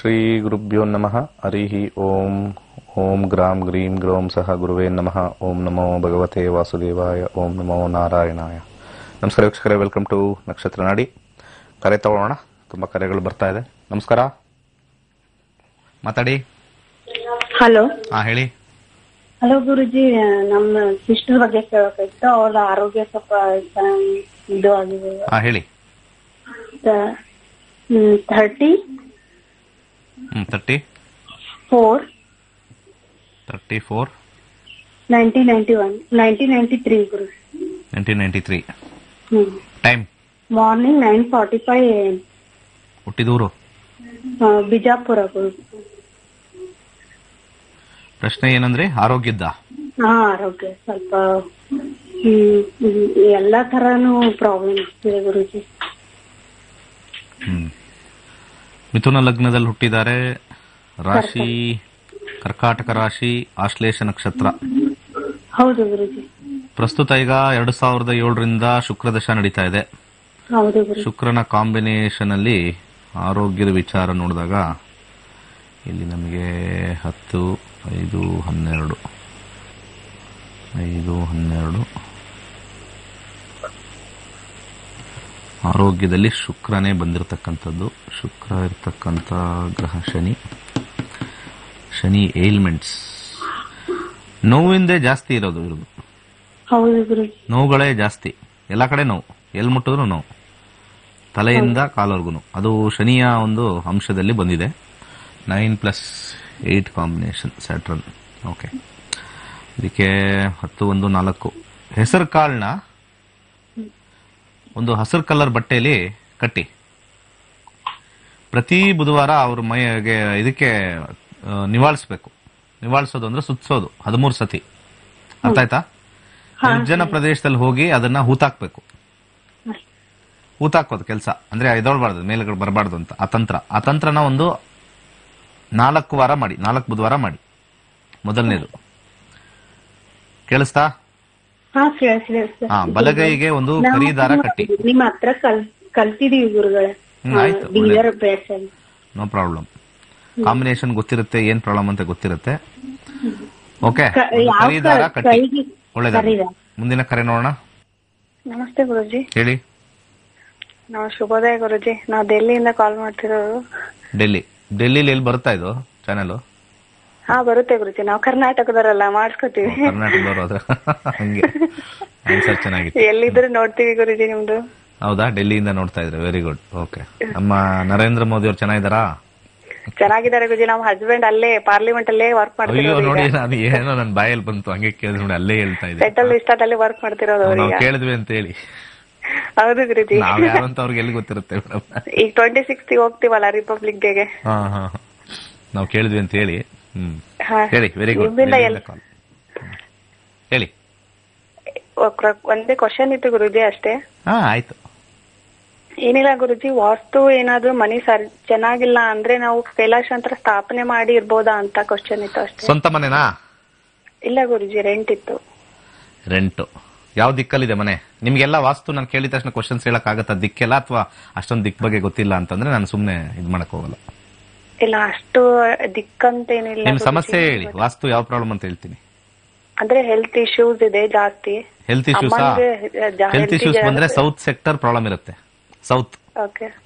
ಶ್ರೀ ಗುರುಭ್ಯೋ ನಮಃ. ಹರಿ ಓಂ. ಓಂ ಗ್ರಾಂ ಗ್ರೀಂ ಗ್ರೋಂ ಸಹ ಗುರುವೇ ನಮಃ. ಓಂ ನಮೋ ಭಗವತೆ ವಾಸುದೇವಾಯ. ಓಂ ನಮೋ ನಾರಾಯಣಾಯ. ನಮಸ್ಕಾರ ವೀಕ್ಷಕರೇ ವೆಲ್ಕಮ್ ಟು ನಕ್ಷತ್ರ ನಾಡಿ. ಕರೆ ತಗೊಳ್ಳೋಣ. ತುಂಬ ಕರೆಗಳು ಬರ್ತಾ ಇದೆ. ನಮಸ್ಕಾರ. ಮಾತಾಡಿ. ಹಲೋ. ಹಾ ಹೇಳಿ. ಹಲೋ ಗುರುಜಿ ನಮ್ಮ ಸಿಸ್ಟರ್ ಬಗ್ಗೆ ಕೇಳಬೇಕಿತ್ತು ಅವ್ರ ಆರೋಗ್ಯ ಸ್ವಲ್ಪ ಇದು ಆಗಿದೆ ಹಾಂ ಹೇಳಿ. Thirty thirty four thirty four nineteen ninety one nineteen ninety three ಗುರು nineteen ninety three time morning nine forty five ಹುಟ್ಟಿದೂರು? Bijapur ಗುರು ಪ್ರಶ್ನೆ ಏನಂದ್ರೆ ಆರೋಗ್ಯದ ಹಾ ಆರೋಗ್ಯ. ಸ್ವಲ್ಪ ಎಲ್ಲಾ ತರಾನು ಪ್ರಾಬ್ಲಮ್ ಇದೆ ಗುರುಜಿ. ಹ್ಮ್. ಮಿಥುನ ಲಗ್ನದಲ್ಲಿ ಹುಟ್ಟಿದ್ದಾರೆ. ರಾಶಿ ಕರ್ಕಾಟಕ ರಾಶಿ ಆಶ್ಲೇಷ ನಕ್ಷತ್ರ. ಹೌದು ಗುರುಜಿ. ಪ್ರಸ್ತುತ ಈಗ ಎರಡು ಸಾವಿರದ ಏಳರಿಂದ ಶುಕ್ರ ದಶ ನಡೀತಾ ಇದೆ. ಹೌದು ಗುರು ಶುಕ್ರನ ಕಾಂಬಿನೇಷನ್ ಅಲ್ಲಿ ಆರೋಗ್ಯದ ವಿಚಾರ ನೋಡಿದಾಗ ಇಲ್ಲಿ ನಮಗೆ ಹತ್ತು ಐದು ಹನ್ನೆರಡು. ಐದು ಹನ್ನೆರಡು. ಆರೋಗ್ಯದಲ್ಲಿ ಶುಕ್ರನೇ ಬಂದಿರತಕ್ಕಂಥದ್ದು. ಶುಕ್ರ ಇರತಕ್ಕಂಥ ಗ್ರಹ ಶನಿ. ಶನಿ ಏಲ್ಮೆಂಟ್ಸ್ ನೋವಿಂದೇ ಜಾಸ್ತಿ ಇರೋದು ಇರೋದು ನೋವುಗಳೇ ಜಾಸ್ತಿ. ಎಲ್ಲ ಕಡೆ ನೋವು. ಎಲ್ಲಿ ಮುಟ್ಟಿದ್ರು ನೋವು. ತಲೆಯಿಂದ ಕಾಲವರೆಗೂ ಅದು ಶನಿಯ ಒಂದು ಅಂಶದಲ್ಲಿ ಬಂದಿದೆ. Nine plus eight combination Saturn. Okay. ಇದಕ್ಕೆ ಹತ್ತು ಒಂದು ನಾಲ್ಕು. ಹೆಸರು ಕಾಳನ್ನ ಒಂದು ಹಸಿರು ಕಲರ್ ಬಟ್ಟೆಯಲ್ಲಿ ಕಟ್ಟಿ. ಪ್ರತಿ ಬುಧವಾರ ಅವ್ರ ಮೈಗೆ ಇದಕ್ಕೆ ನಿವಾಳಿಸ್ಬೇಕು. ನಿವಾಳಿಸೋದು ಅಂದ್ರೆ ಸುತ್ತೋದು ಹದಿಮೂರು ಸತಿ. ಅರ್ಥ ಆಯ್ತಾ? ನಿರ್ಜನ ಪ್ರದೇಶದಲ್ಲಿ ಹೋಗಿ ಅದನ್ನ ಹೂತಾಕ್ಬೇಕು. ಹೂತಾಕೋದು ಕೆಲಸ. ಅಂದ್ರೆ ಎದೊಳ್ಬಾರ್ದು ಮೇಲ್ಗಡೆ ಬರಬಾರ್ದು ಅಂತ. ಆ ತಂತ್ರ. ಆ ತಂತ್ರನ ಒಂದು ನಾಲ್ಕು ವಾರ ಮಾಡಿ ನಾಲ್ಕು ಬುಧವಾರ ಮಾಡಿ. ಮೊದಲನೇದು. ಕೇಳಿಸ್ತಾ? ಹಾ ಬಲಗೈಗೆ ಒಂದು ಖರೀದಾರ ದಾರ ಕಟ್ಟಿ. ನಿಮ್ಮ ಹತ್ರ ಕಲ್ ಕಲ್ತಿದೀವಿ ಗುರುಗಳೇ. ನೋ ಪ್ರಾಬ್ಲಮ್ ಕಾಂಬಿನೇಷನ್ ಗೊತ್ತಿರುತ್ತೆ ಏನ್ ಪ್ರಾಬ್ಲಮ್ ಅಂತ ಗೊತ್ತಿರುತ್ತೆ. ಓಕೆ ಕ- ಕರಿ ದಾರ ಕಟ್ಟಿ. ದಾರ. ಮುಂದಿನ ಕರೆ ನೋಡೋಣ. ನಮಸ್ತೆ ಗುರುಜಿ. ಹೇಳಿ. ನಾವು ಶುಭೋದಯ ಗುರುಜಿ. ನಾವು ಡೆಲ್ಲಿಯಿಂದ ಕಾಲ್ ಮಾಡ್ತಿರೋದು. ಡೆಲ್ಲಿ. ಡೆಲ್ಲಿಲಿ ಎಲ್ಲಿ ಬರ್ತಾ ಇದು ಚಾನೆಲ್ ಹಾ ಬರುತ್ತೆ ಗುರುಜಿ. ನಾವು ಕರ್ನಾಟಕದವರಲ್ಲ ಮಾಡಿಸ್ಕೊತೀವಿ. ಕರ್ನಾಟಕದವರು ಆದ್ರೆ. ಹಂಗೆ. ಆನ್ಸರ್ ಚೆನ್ನಾಗಿತ್ತು. ಎಲ್ಲಿದ್ರು ನೋಡ್ತೀವಿ ಗುರುಜಿ ನಿಮ್ದು. ಹೌದಾ? ಡೆಲ್ಲಿಯಿಂದ ನೋಡ್ತಾ ಇದ್ರೆ. ವೆರಿ ಗುಡ್ ಓಕೆ ನಮ್ಮ ನರೇಂದ್ರ ಮೋದಿ ಅವ್ರು ಚೆನ್ನಾಗಿದ್ದಾರಾ? ಚೆನ್ನಾಗಿದ್ದಾರೆ ಗುರುಜಿ. ನಮ್ಮ ಹಸ್ಬೆಂಡ್ ಅಲ್ಲೇ ಪಾರ್ಲಿಮೆಂಟ್ ಅಲ್ಲೇ ವರ್ಕ್ ಅಯ್ಯೋ ಮಾಡ್ತಿರೋದು ನೋಡಿ ನಾನು ಏನೋ ನನ್ನ ಬಾಯಲ್ಲಿ ಬಂತು. ಹಂಗೆ ಕೇಳಿದ್ರು ನೋಡಿ ಅಲ್ಲೇ ಹೇಳ್ತಾ ಇದ್ದೆ ಸೆಟಲ್ ಇಷ್ಟದಲ್ಲಿ ವರ್ಕ್ ಮಾಡ್ತಿರೋದು ನಾವು ಅವ್ರೀಗ ಕೇಳಿದ್ವಿ ಅಂತ ಹೇಳಿ. ಹೌದು ಗುರುಜಿ. ನಾವು ಯಾರು ಅಂತ ಅವ್ರಿಗೆ ಎಲ್ಲಿ ಗೊತ್ತಿರುತ್ತೆ ಮೇಡಮ್? ಈಗ ಟ್ವೆಂಟಿ ಸಿಕ್ಸ್ ಹೋಗ್ತೀವಲ್ಲ ರಿಪಬ್ಲಿಕ್ ಡೇಗೆ ಹಾ ಹಾ. ನಾವು ಕೇಳಿದ್ವಿ ಅಂತ ಹೇಳಿ. ಹೇಳಿ ವೆರಿ ಗುಡ್ ಹೇಳಿ ಒಂದೇ ಕ್ವಶನ್ ಇತ್ತು ಗುರುಜಿ ಅಷ್ಟೇ. ಹಾ ಆಯ್ತು. ಏನಿಲ್ಲ ಗುರುಜಿ ವಾಸ್ತು ಏನಾದ್ರೂ ಮನಿ ಸರ್ ಚೆನ್ನಾಗಿಲ್ಲ ಅಂದ್ರೆ ನಾವು ಕೈಲಾಶಾಂತರ ಸ್ಥಾಪನೆ ಮಾಡಿ ಇರ್ಬೋದಾ ಅಂತ ಕ್ವಶನ್ ಇತ್ತು ಅಷ್ಟೇ. ಸ್ವಂತ ಮನೆನಾ? ಇಲ್ಲ ಗುರುಜಿ ರೆಂಟ್ ಇತ್ತು. ರೆಂಟ್ ಯಾವ ದಿಕ್ಕಲ್ಲಿದೆ ಮನೆ? ನಿಮ್ಗೆಲ್ಲ ವಾಸ್ತು ನಾನು ಕೇಳಿದ ತಕ್ಷಣ ಕ್ವಶನ್ಸ್ ಹೇಳಕ್ ಆಗತ್ತಾ ದಿಕ್ಕೆಲ್ಲ ಅಥವಾ ಅಷ್ಟೊಂದು ದಿಕ್ ಬಗ್ಗೆ ಗೊತ್ತಿಲ್ಲ ಅಂತಂದ್ರೆ ನಾನು ಸುಮ್ಮನೆ ಇದು ಮಾಡಕ್ ಹೋಗಲ್ಲ. ಇಲ್ಲ ಅಷ್ಟು ದಿಕ್ಕಂತೇನಿಲ್ಲ ನಿಮ್. ಸಮಸ್ಯೆ ಹೇಳಿ. ವಾಸ್ತು ಯಾವ ಪ್ರಾಬ್ಲಮ್ ಅಂತ ಹೇಳ್ತೀನಿ. ಅಂದ್ರೆ ಹೆಲ್ತ್ ಇಶ್ಯೂಸ್ ಇದೆ ಜಾಸ್ತಿ. ಹೆಲ್ತ್ ಇಶ್ಯೂಸ್ ಹೆಲ್ತ್ ಇಶ್ಯೂಸ್ ಬಂದ್ರೆ ಸೌತ್ ಸೆಕ್ಟರ್ ಪ್ರಾಬ್ಲಮ್ ಇರುತ್ತೆ. ಸೌತ್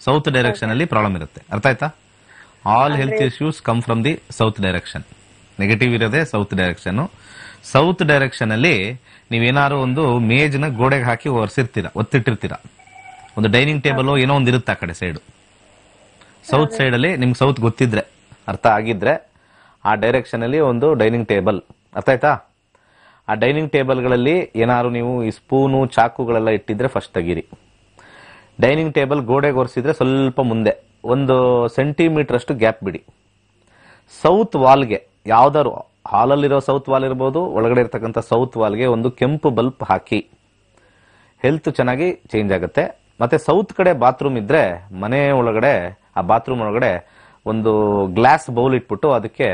ಸೌತ್ ಡೈರೆಕ್ಷನ್ ಅಲ್ಲಿ ಪ್ರಾಬ್ಲಮ್ ಇರುತ್ತೆ. ಅರ್ಥ ಆಯ್ತಾ? All health issues come from the south direction negative ಇರೋದೇ ಸೌತ್ ಡೈರೆಕ್ಷನ್ ಸೌತ್ ಡೈರೆಕ್ಷನ್ ಅಲ್ಲಿ ನೀವೇನಾದ್ರು ಒಂದು ಮೇಜ್ನ ಗೋಡೆಗೆ ಹಾಕಿ ಒರೆಸಿರ್ತೀರಾ ಒತ್ತಿಟ್ಟಿರ್ತೀರಾ. ಒಂದು ಡೈನಿಂಗ್ ಟೇಬಲ್ ಏನೋ ಒಂದು ಇರುತ್ತೆ ಆ ಕಡೆ ಸೈಡ್ ಸೌತ್ ಸೈಡ್ ಅಲ್ಲಿ ನಿಮ್ಗೆ ಸೌತ್ ಗೊತ್ತಿದ್ರೆ ಅರ್ಥ ಆಗಿದ್ರೆ ಆ ಡೈರೆಕ್ಷನ್ ಅಲ್ಲಿ ಒಂದು ಡೈನಿಂಗ್ ಟೇಬಲ್. ಅರ್ಥ ಆಯ್ತಾ? ಆ ಡೈನಿಂಗ್ ಟೇಬಲ್ಗಳಲ್ಲಿ ಏನಾದ್ರು ನೀವು ಈ ಸ್ಪೂನು ಚಾಕುಗಳೆಲ್ಲ ಇಟ್ಟಿದ್ರೆ ಫಸ್ಟ್ ತೆಗೀರಿ. ಡೈನಿಂಗ್ ಟೇಬಲ್ ಗೋಡೆಗೆ ಒರೆಸಿದ್ರೆ ಸ್ವಲ್ಪ ಮುಂದೆ ಒಂದು ಸೆಂಟಿಮೀಟರ್ ಅಷ್ಟು ಗ್ಯಾಪ್ ಬಿಡಿ. ಸೌತ್ ವಾಲ್ಗೆ ಯಾವ್ದಾದ್ರು ಹಾಲಲ್ಲಿರೋ ಸೌತ್ ವಾಲ್ ಇರ್ಬೋದು ಒಳಗಡೆ ಇರ್ತಕ್ಕಂಥ ಸೌತ್ ವಾಲ್ಗೆ ಒಂದು ಕೆಂಪು ಬಲ್ಬ್ ಹಾಕಿ ಹೆಲ್ತ್ ಚೆನ್ನಾಗಿ ಚೇಂಜ್ ಆಗುತ್ತೆ. ಮತ್ತೆ ಸೌತ್ ಕಡೆ ಬಾತ್ರೂಮ್ ಇದ್ರೆ ಮನೆ ಒಳಗಡೆ ಆ ಬಾತ್ರೂಮ್ ಒಳಗಡೆ ಒಂದು ಗ್ಲಾಸ್ ಬೌಲ್ ಇಟ್ಬಿಟ್ಟು ಅದಕ್ಕೆ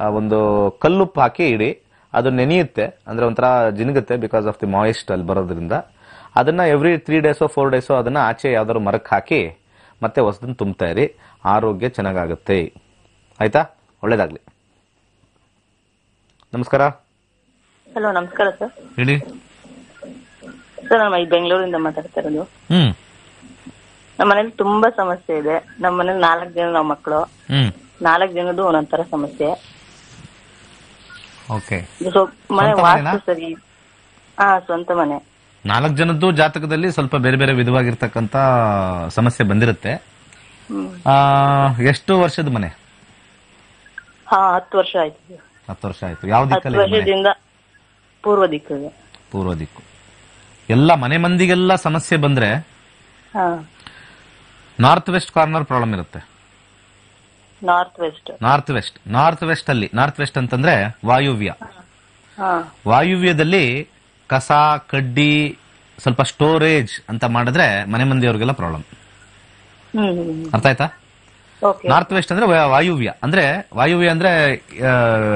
ಒಂದು ಕಲ್ಲುಪ್ಪು ಹಾಕಿ ಇಡಿ. ಅದು ನೆನೆಯುತ್ತೆ ಅಂದ್ರೆ ಒಂಥರ ಜಿನುಗುತ್ತೆ ಬಿಕಾಸ್ ಆಫ್ ದಿ ಮಾಯಿಸ್ಟ್ ಅಲ್ಲಿ ಬರೋದ್ರಿಂದ. ಅದನ್ನ ಎವ್ರಿ ತ್ರೀ ಡೇಸೋ ಫೋರ್ ಡೇಸೋ ಅದನ್ನ ಆಚೆ ಯಾವ್ದಾದ್ರು ಮರಕ್ಕೆ ಹಾಕಿ ಮತ್ತೆ ಹೊಸದನ್ನ ತುಂಬ್ತಾ ಇರಿ. ಆರೋಗ್ಯ ಚೆನ್ನಾಗಾಗುತ್ತೆ. ಆಯ್ತಾ? ಒಳ್ಳೇದಾಗ್ಲಿ. ನಮಸ್ಕಾರ. ಹಲೋ ನಮಸ್ಕಾರ ಸರ್ ಹೇಳಿ. ಸರ್ ನಾನು ಬೆಂಗಳೂರಿಂದ ಮಾತಾಡ್ತಾ ಇರೋದು. ಹ್ಮ್. ನಮ್ಮ ಮನೇಲಿ ತುಂಬಾ ಸಮಸ್ಯೆ ಇದೆ. ನಮ್ಮ ಮನೇಲಿ ನಾಲ್ಕು ಜನ ನಾವು ಮಕ್ಕಳು ಹ್ಮ್. ನಾಲ್ಕು ಜನದ್ದು ಒಂದೊಂಥರ ಸಮಸ್ಯೆ. ಓಕೆ. ಇದು ಮನೆ ಸ್ವಂತ ಮನೆನಾ? ವಾಸ್ತು ಸರಿ. ಹಾ ಸ್ವಂತ ಮನೆ. ನಾಲ್ಕು ಜನದ್ದು ಜಾತಕದಲ್ಲಿ ಸ್ವಲ್ಪ ಬೇರೆ ಬೇರೆ ವಿಧವಾಗಿರ್ತಕ್ಕಂತ ಸಮಸ್ಯೆ ಬಂದಿರುತ್ತೆ. ಹ್ಮ್. ಆ, ಎಷ್ಟು ವರ್ಷದ ಮನೆ? ಹಾ ಹತ್ತು ವರ್ಷ ಆಯ್ತು. ಸರ್. ಹತ್ತು ವರ್ಷ ಆಯ್ತು. ಯಾವ ಹತ್ತು ದಿಕ್ಕಲ್ಲಿ ಇದೆ ಮನೆ? ವರ್ಷದಿಂದ ಪೂರ್ವ ದಿಕ್ಕಿಗೆ. ಪೂರ್ವ ದಿಕ್ಕು. ಎಲ್ಲ ಮನೆ ಮಂದಿಗೆಲ್ಲ ಸಮಸ್ಯೆ ಬಂದ್ರೆ ಹಾ. ನಾರ್ತ್ ವೆಸ್ಟ್ ಕಾರ್ನರ್ ಪ್ರಾಬ್ಲಮ್ ಇರುತ್ತೆ. North west. North west. North west ಅಲ್ಲಿ ನಾರ್ತ್ ವೆಸ್ಟ್ ಅಂತಂದ್ರೆ ವಾಯುವ್ಯ. ವಾಯುವ್ಯದಲ್ಲಿ ಕಸ ಕಡ್ಡಿ ಸ್ವಲ್ಪ ಸ್ಟೋರೇಜ್ ಅಂತ ಮಾಡಿದ್ರೆ ಮನೆ ಮಂದಿಯವ್ರಿಗೆಲ್ಲ ಪ್ರಾಬ್ಲಮ್. ಅರ್ಥ ಆಯ್ತಾ? ನಾರ್ತ್ ವೆಸ್ಟ್ ಅಂದ್ರೆ ವಾಯುವ್ಯ. ಅಂದ್ರೆ ವಾಯುವ್ಯ ಅಂದ್ರೆ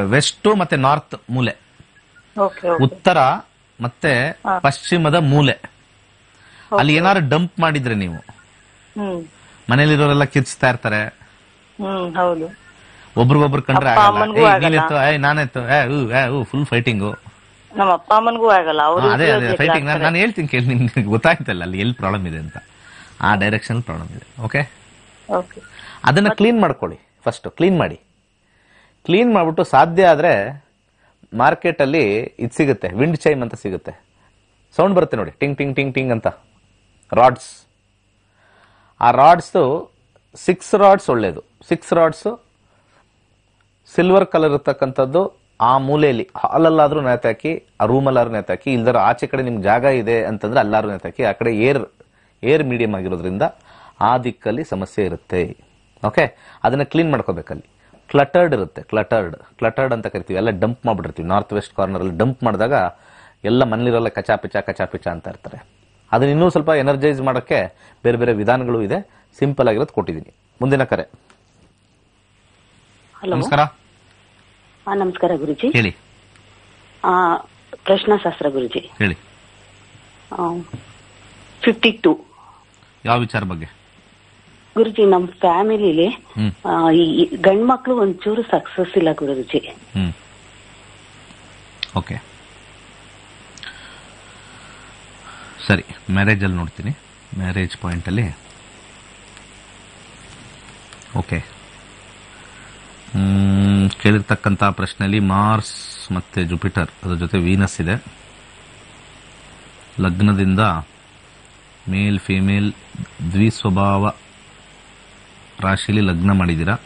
ವೆಸ್ಟ್ ಮತ್ತೆ ನಾರ್ತ್ ಮೂಲೆ. ಉತ್ತರ ಮತ್ತೆ ಪಶ್ಚಿಮದ ಮೂಲೆ. ಅಲ್ಲಿ ಏನಾದ್ರು ಡಂಪ್ ಮಾಡಿದ್ರೆ ನೀವು. ಮನೇಲಿರೋರೆಲ್ಲ ಕಿರ್ಚ್ತಾ ಇರ್ತಾರೆ. ಹೌದು. ಒಬ್ರಿಗೊಬ್ರು ಕಂಡ್ರೆ ಆಗಲ್ಲ. ನೀನೆತ್ತು? ಫುಲ್ ಫೈಟಿಂಗು ನಮ್ಮ ಅಪ್ಪ ಅಮ್ಮನ್ಗೂ ಆಗಲ್ಲ. ಅದೇ ಅದೇ ಫೈಟಿಂಗ್ ನಾನು ಹೇಳ್ತೀನಿ ಕೇಳಿ ನಿಮ್ಗೆ ಗೊತ್ತಾಯ್ತಲ್ಲ ಅಲ್ಲಿ ಎಲ್ಲಿ ಪ್ರಾಬ್ಲಮ್ ಇದೆ ಅಂತ. ಆ ಡೈರೆಕ್ಷನ್ ಪ್ರಾಬ್ಲಮ್ ಇದೆ ಓಕೆ ಓಕೆ ಅದನ್ನ ಕ್ಲೀನ್ ಮಾಡ್ಕೊಳ್ಳಿ ಫಸ್ಟ್ ಕ್ಲೀನ್ ಮಾಡಿ. ಕ್ಲೀನ್ ಮಾಡ್ಬಿಟ್ಟು ಸಾಧ್ಯ ಆದ್ರೆ ಮಾರ್ಕೆಟ್ ಅಲ್ಲಿ ಇದು ಸಿಗುತ್ತೆ ವಿಂಡ್ ಚೈಮ್ ಅಂತ ಸಿಗುತ್ತೆ. ಸೌಂಡ್ ಬರುತ್ತೆ ನೋಡಿ ಟಿಂಗ್ ಟಿಂಗ್ ಟಿಂಗ್ ಟಿಂಗ್ ಅಂತ. ರಾಡ್ಸ್ ಆ ರಾಡ್ಸ್ ಸಿಕ್ಸ್ ರಾಡ್ಸ್ ಒಳ್ಳೆಯದು ಸಿಕ್ಸ್ ರಾಡ್ಸ್ ಸಿಲ್ವರ್ ಕಲರ್ ಇರ್ತಕ್ಕಂಥದ್ದು ಆ ಮೂಲೆಯಲ್ಲಿ. ಹಾಲಲ್ಲಾದರೂ ನೇತಾಕಿ ಆ ರೂಮಲ್ಲಾದ್ರೂ ನೇತಾಕಿ ಇಲ್ದರ ಆಚೆ ಕಡೆ ನಿಮ್ಗೆ ಜಾಗ ಇದೆ ಅಂತಂದ್ರೆ ಅಲ್ಲಾದ್ರೂ ನೇತಾಕಿ ಆ ಕಡೆ ಏರ್ ಏರ್ ಮೀಡಿಯಂ ಆಗಿರೋದ್ರಿಂದ ಆ ದಿಕ್ಕಲ್ಲಿ ಸಮಸ್ಯೆ ಇರುತ್ತೆ. ಓಕೆ ಅದನ್ನ ಕ್ಲೀನ್ ಮಾಡ್ಕೋಬೇಕಲ್ಲಿ ಕ್ಲಟರ್ಡ್ ಇರುತ್ತೆ ಕ್ಲಟರ್ಡ್ ಕ್ಲಟರ್ಡ್ ಅಂತ ಕರಿತೀವಿ. ಎಲ್ಲ ಡಂಪ್ ಮಾಡ್ಬಿಡ್ತೀವಿ ನಾರ್ತ್ ವೆಸ್ಟ್ ಕಾರ್ನರ್ ಅಲ್ಲಿ ಡಂಪ್ ಮಾಡಿದಾಗ ಎಲ್ಲ ಮನೇಲಿರಲ್ಲ ಕಚಾ ಕಚಾಪಿಚ ಕಚಾ ಪಿಚ ಅಂತ ಇರ್ತಾರೆ. ಅದನ್ನ ಇನ್ನೂ ಸ್ವಲ್ಪ ಎನರ್ಜೈಸ್ ಮಾಡೋಕ್ಕೆ ಬೇರೆ ಬೇರೆ ವಿಧಾನಗಳು ಇದೆ. ಸಿಂಪಲ್ ಆಗಿರೋದು ಕೊಟ್ಟಿದ್ದೀನಿ. ಮುಂದಿನ ಕರೆ. ಹಲೋ ನಮಸ್ಕಾರ. ಹಾ ನಮಸ್ಕಾರ ಗುರುಜಿ. ಹೇಳಿ. ಆ ಪ್ರಶ್ನಾಶಾಸ್ತ್ರ ಗುರುಜಿ. ಹೇಳಿ. ಫಿಫ್ಟಿ ಟೂ ಯಾವ ವಿಚಾರ ಬಗ್ಗೆ? ಗುರುಜಿ ನಮ್ ಫ್ಯಾಮಿಲಿಲಿ ಹ್ಮ್. ಈ ಗಂಡ್ ಮಕ್ಳು ಒಂಚೂರು ಸಕ್ಸಸ್ ಇಲ್ಲ ಗುರುಜಿ. ಹ್ಮ್. ಓಕೆ ಸರಿ ಮ್ಯಾರೇಜಲ್ಲಿ ನೋಡ್ತೀನಿ. ಮ್ಯಾರೇಜ್ ಪಾಯಿಂಟಲ್ಲಿ ಓಕೆ ಕೇಳಿರ್ತಕ್ಕಂಥ ಪ್ರಶ್ನೆಯಲ್ಲಿ ಮಾರ್ಸ್ ಮತ್ತು ಜುಪಿಟರ್ ಅದರ ಜೊತೆ ವೀನಸ್ ಇದೆ. ಲಗ್ನದಿಂದ ಮೇಲ್ ಫಿಮೇಲ್ ದ್ವಿಸ್ವಭಾವ ರಾಶಿಲಿ ಲಗ್ನ ಮಾಡಿದ್ದೀರಾ?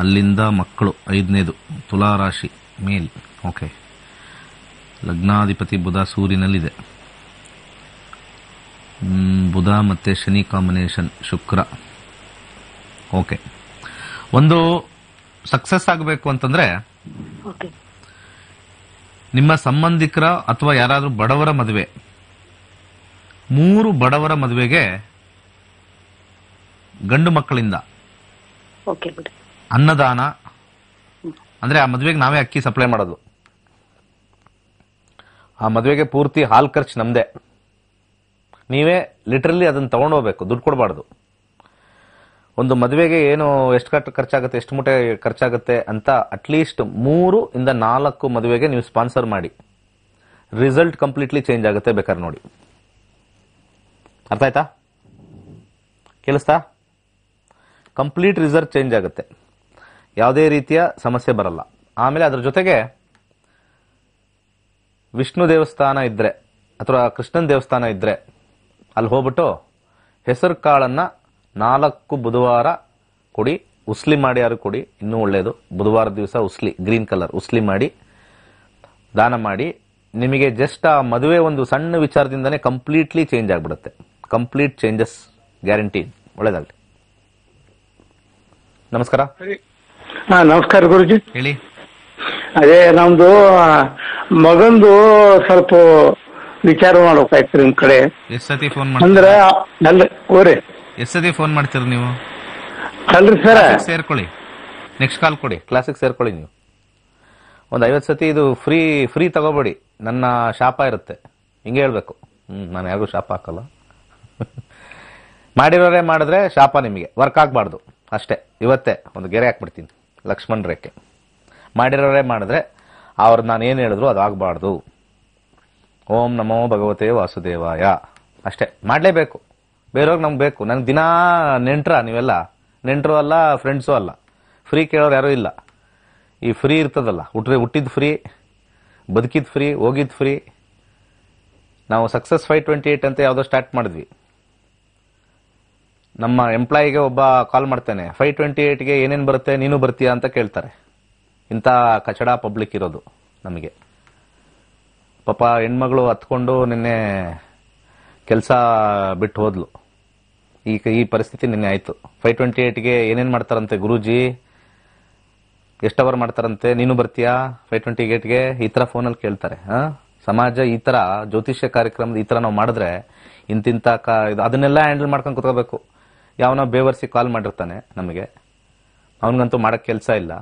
ಅಲ್ಲಿಂದ ಮಕ್ಕಳು, ಐದನೇದು ತುಲಾ ರಾಶಿ ಮೇಲ್. ಓಕೆ ಲಗ್ನಾಧಿಪತಿ ಬುಧ ಸೂರ್ಯನಲ್ಲಿದೆ. ಬುಧ ಮತ್ತೆ ಶನಿ ಕಾಂಬಿನೇಷನ್ ಶುಕ್ರ. ಓಕೆ ಒಂದು ಸಕ್ಸಸ್ ಆಗಬೇಕು ಅಂತಂದ್ರೆ ನಿಮ್ಮ ಸಂಬಂಧಿಕರ ಅಥವಾ ಯಾರಾದರೂ ಬಡವರ ಮದುವೆ ಮೂರು ಬಡವರ ಮದುವೆಗೆ ಗಂಡು ಮಕ್ಕಳಿಂದ ಅನ್ನದಾನ ಅಂದ್ರೆ ಆ ಮದುವೆಗೆ ನಾವೇ ಅಕ್ಕಿ ಸಪ್ಲೈ ಮಾಡೋದು. ಆ ಮದುವೆಗೆ ಪೂರ್ತಿ ಹಾಲ್ ಖರ್ಚು ನಮ್ದೇ. ನೀವೇ ಲಿಟ್ರಲಿ ಅದನ್ನ ತಗೊಂಡೋಗ್ಬೇಕು ದುಡ್ಡು ಕೊಡಬಾರ್ದು. ಒಂದು ಮದುವೆಗೆ ಏನು ಎಷ್ಟು ಕಟ್ ಖರ್ಚಾಗುತ್ತೆ, ಎಷ್ಟು ಮೂಟೆ ಖರ್ಚಾಗುತ್ತೆ ಅಂತ ಅಟ್ಲೀಸ್ಟ್ ಮೂರು ಇಂದ ನಾಲ್ಕು ಮದುವೆಗೆ ನೀವು ಸ್ಪಾನ್ಸರ್ ಮಾಡಿ. ರಿಸಲ್ಟ್ ಕಂಪ್ಲೀಟ್ಲಿ ಚೇಂಜ್ ಆಗುತ್ತೆ ಬೇಕಾದ್ರೆ ನೋಡಿ. ಅರ್ಥ ಆಯ್ತಾ? ಕೇಳಿಸ್ತಾ? ಕಂಪ್ಲೀಟ್ ರಿಸಲ್ಟ್ ಚೇಂಜ್ ಆಗುತ್ತೆ. ಯಾವುದೇ ರೀತಿಯ ಸಮಸ್ಯೆ ಬರಲ್ಲ. ಆಮೇಲೆ ಅದರ ಜೊತೆಗೆ ವಿಷ್ಣು ದೇವಸ್ಥಾನ ಇದ್ರೆ, ಅಥವಾ ಕೃಷ್ಣನ ದೇವಸ್ಥಾನ ಇದ್ರೆ ಅಲ್ಲಿ ಹೋಗ್ಬಿಟ್ಟು ಹೆಸರು ಕಾಳನ್ನು ನಾಲ್ಕು ಬುಧವಾರ ಕೊಡಿ ಉಸ್ಲಿ ಮಾಡಿ ಯಾರು ಕೊಡಿ ಇನ್ನೂ ಒಳ್ಳೆಯದು ಬುಧವಾರ ದಿವಸ ಉಸ್ಲಿ ಗ್ರೀನ್ ಕಲರ್ ಉಸ್ಲಿ ಮಾಡಿ ದಾನ ಮಾಡಿ. ನಿಮಗೆ ಜಸ್ಟ್ ಆ ಮದುವೆ ಒಂದು ಸಣ್ಣ ವಿಚಾರದಿಂದನೇ ಕಂಪ್ಲೀಟ್ಲಿ ಚೇಂಜ್ ಆಗಿಬಿಡುತ್ತೆ. ಕಂಪ್ಲೀಟ್ ಚೇಂಜಸ್ ಗ್ಯಾರಂಟಿ ಒಳ್ಳೇದಾಗಲಿ. ನಮಸ್ಕಾರ. ಹಾ ನಮಸ್ಕಾರ ಗುರುಜಿ. ಹೇಳಿ. ಅದೇ ನಮ್ದು ಆ, ಮಗಂದು ಸ್ವಲ್ಪ ವಿಚಾರ ಮಾಡ್ಬೇಕಾಯ್ತು ನಿಮ್ ಕಡೆ. ಎಷ್ಟು ಸತಿ ಫೋನ್ ಅಂದ್ರ ಮಾಡ್ತೀರಾ ಅಲ್ಲ ಓರಿ ಎಷ್ಟು ಸತಿ ಫೋನ್ ಮಾಡ್ತೀರಿ ನೀವು? ಅಲ್ರಿ ಸರ್. ಕ್ಲಾಸಿಗೆ ಸೇರ್ಕೊಳ್ಳಿ. ನೆಕ್ಸ್ಟ್ ಕಾಲ್ ಕೊಡಿ. ಕ್ಲಾಸಿಗೆ ಸೇರ್ಕೊಳ್ಳಿ ನೀವು. ಒಂದು ಐವತ್ತು ಸತಿ ಇದು ಫ್ರೀ ಫ್ರೀ ತಗೋಬೇಡಿ. ನನ್ನ ಶಾಪ ಇರುತ್ತೆ. ಹಿಂಗೆ ಹೇಳಬೇಕು. ಹ್ಮ್ ನಾನು ಯಾರಿಗೂ ಶಾಪ ಹಾಕಲ್ಲ. ಮಾಡಿರೋರೇ ಮಾಡಿದ್ರೆ ಶಾಪ ನಿಮಗೆ. ವರ್ಕ್ ಆಗಬಾರ್ದು. ಅಷ್ಟೇ. ಇವತ್ತೇ ಒಂದು ಗೆರೆ ಹಾಕ್ಬಿಡ್ತೀನಿ. ಲಕ್ಷ್ಮಣ್ ರೇಖೆ. ಮಾಡಿರೋರೇ ಮಾಡಿದ್ರೆ ಅವ್ರು ನಾನು ಏನು ಹೇಳಿದ್ರು ಅದು ಆಗಬಾರ್ದು. ಓಂ ನಮೋ ಭಗವತೆ ವಾಸುದೇವಾಯ. ಅಷ್ಟೇ, ಮಾಡಲೇಬೇಕು. ಬೇರೆಯವ್ರಿಗೆ ನಮ್ಗೆ ಬೇಕು. ನನಗೆ ದಿನಾ ನೆಂಟ್ರ ನೀವೆಲ್ಲ. ನೆಂಟರು ಅಲ್ಲ ಫ್ರೆಂಡ್ಸು ಅಲ್ಲ. ಫ್ರೀ ಕೇಳೋರು ಯಾರೂ ಇಲ್ಲ. ಈ ಫ್ರೀ ಇರ್ತದಲ್ಲ ಹುಟ್ಟ್ರೆ ಹುಟ್ಟಿದ್ದು ಫ್ರೀ ಬದುಕಿದ್ದು ಫ್ರೀ ಹೋಗಿದ್ದು ಫ್ರೀ ನಾವು ಸಕ್ಸಸ್ ಫೈವ್ ಟ್ವೆಂಟಿ ಏಯ್ಟ್ ಅಂತ ಯಾವುದೋ ಸ್ಟಾರ್ಟ್ ಮಾಡಿದ್ವಿ. ನಮ್ಮ ಎಂಪ್ಲಾಯಿಗೆ ಒಬ್ಬ ಕಾಲ್ ಮಾಡ್ತೇನೆ. ಫೈವ್ ಟ್ವೆಂಟಿ ಏಯ್ಟ್ಗೆ ಏನೇನು ಬರುತ್ತೆ, ನೀನು ಬರ್ತೀಯಾ ಅಂತ ಕೇಳ್ತಾರೆ. ಇಂಥ ಕಚಡ ಪಬ್ಲಿಕ್ ಇರೋದು ನಮಗೆ. ಪಾಪ ಹೆಣ್ಮಗಳು ಹತ್ಕೊಂಡು ನಿನ್ನೆ ಕೆಲಸ ಬಿಟ್ಟು ಹೋದ್ಲು. ಈಗ ಈ ಪರಿಸ್ಥಿತಿ ನಿನ್ನೆ ಆಯಿತು. ಫೈವ್ ಟ್ವೆಂಟಿ ಏಯ್ಟ್ಗೆ ಏನೇನು ಮಾಡ್ತಾರಂತೆ ಗುರೂಜಿ? ಎಷ್ಟು ಅವರ್ ಮಾಡ್ತಾರಂತೆ? ನೀನು ಬರ್ತೀಯಾ? ಫೈವ್ ಟ್ವೆಂಟಿ ಏಟ್ಗೆ ಈ ಥರ ಫೋನಲ್ಲಿ ಕೇಳ್ತಾರೆ. ಸಮಾಜ ಈ ಥರ ಜ್ಯೋತಿಷ್ಯ ಕಾರ್ಯಕ್ರಮ ಈ ಥರ ನಾವು ಮಾಡಿದ್ರೆ ಇಂತಿಂಥ ಕ, ಇದು ಅದನ್ನೆಲ್ಲ ಹ್ಯಾಂಡಲ್ ಮಾಡ್ಕೊಂಡು ಕುತ್ಕೋಬೇಕು. ಯಾವನೋ ಬೇವರ್ಸಿ ಕಾಲ್ ಮಾಡಿರ್ತಾನೆ ನಮಗೆ. ಅವನಿಗಂತೂ ಮಾಡೋಕ್ಕೆ ಕೆಲಸ ಇಲ್ಲ.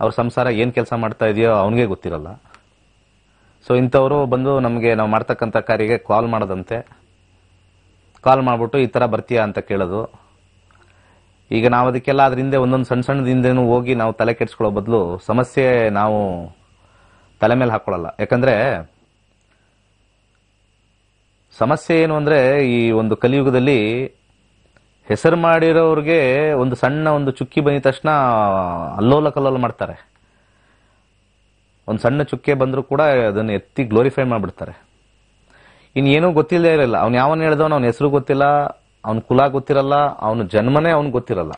ಅವ್ರ ಸಂಸಾರ ಏನು ಕೆಲಸ ಮಾಡ್ತಾ ಇದೆಯೋ ಅವನಿಗೆ ಗೊತ್ತಿರಲ್ಲ. ಸೊ ಇಂಥವರು ಬಂದು ನಮಗೆ ನಾವು ಮಾಡ್ತಕ್ಕಂಥ ಕಾರಿಗೆ ಕಾಲ್ ಮಾಡೋದಂತೆ. ಕಾಲ್ ಮಾಡಿಬಿಟ್ಟು ಈ ಥರ ಬರ್ತೀಯಾ ಅಂತ ಕೇಳೋದು. ಈಗ ನಾವು ಅದಕ್ಕೆಲ್ಲ ಅದರಿಂದ ಒಂದೊಂದು ಸಣ್ಣ ಸಣ್ಣದಿಂದೇನು ಹೋಗಿ ನಾವು ತಲೆ ಕೆಡಿಸ್ಕೊಳ್ಳೋ ಬದಲು ಸಮಸ್ಯೆ ನಾವು ತಲೆ ಮೇಲೆ ಹಾಕ್ಕೊಳ್ಳಲ್ಲ ಯಾಕಂದರೆ ಸಮಸ್ಯೆ ಏನು ಅಂದರೆ ಈ ಒಂದು ಕಲಿಯುಗದಲ್ಲಿ ಹೆಸರು ಮಾಡಿರೋರಿಗೆ ಒಂದು ಸಣ್ಣ ಒಂದು ಚುಕ್ಕಿ ಬಂದಿದ ತಕ್ಷಣ ಅಲ್ಲೋಲ ಕಲ್ಲೋಲ ಮಾಡ್ತಾರೆ. ಒಂದು ಸಣ್ಣ ಚುಕ್ಕೆ ಬಂದರೂ ಕೂಡ ಅದನ್ನು ಎತ್ತಿ ಗ್ಲೋರಿಫೈ ಮಾಡಿಬಿಡ್ತಾರೆ. ಇನ್ನು ಏನೂ ಗೊತ್ತಿಲ್ಲದೆ ಇರಲ್ಲ. ಅವ್ನು ಯಾವನ್ ಹೇಳ್ದವನು ಅವನ ಹೆಸರು ಗೊತ್ತಿಲ್ಲ, ಅವನ ಕುಲ ಗೊತ್ತಿರಲ್ಲ, ಅವನ ಜನ್ಮನೇ ಅವನಿಗೆ ಗೊತ್ತಿರಲ್ಲ.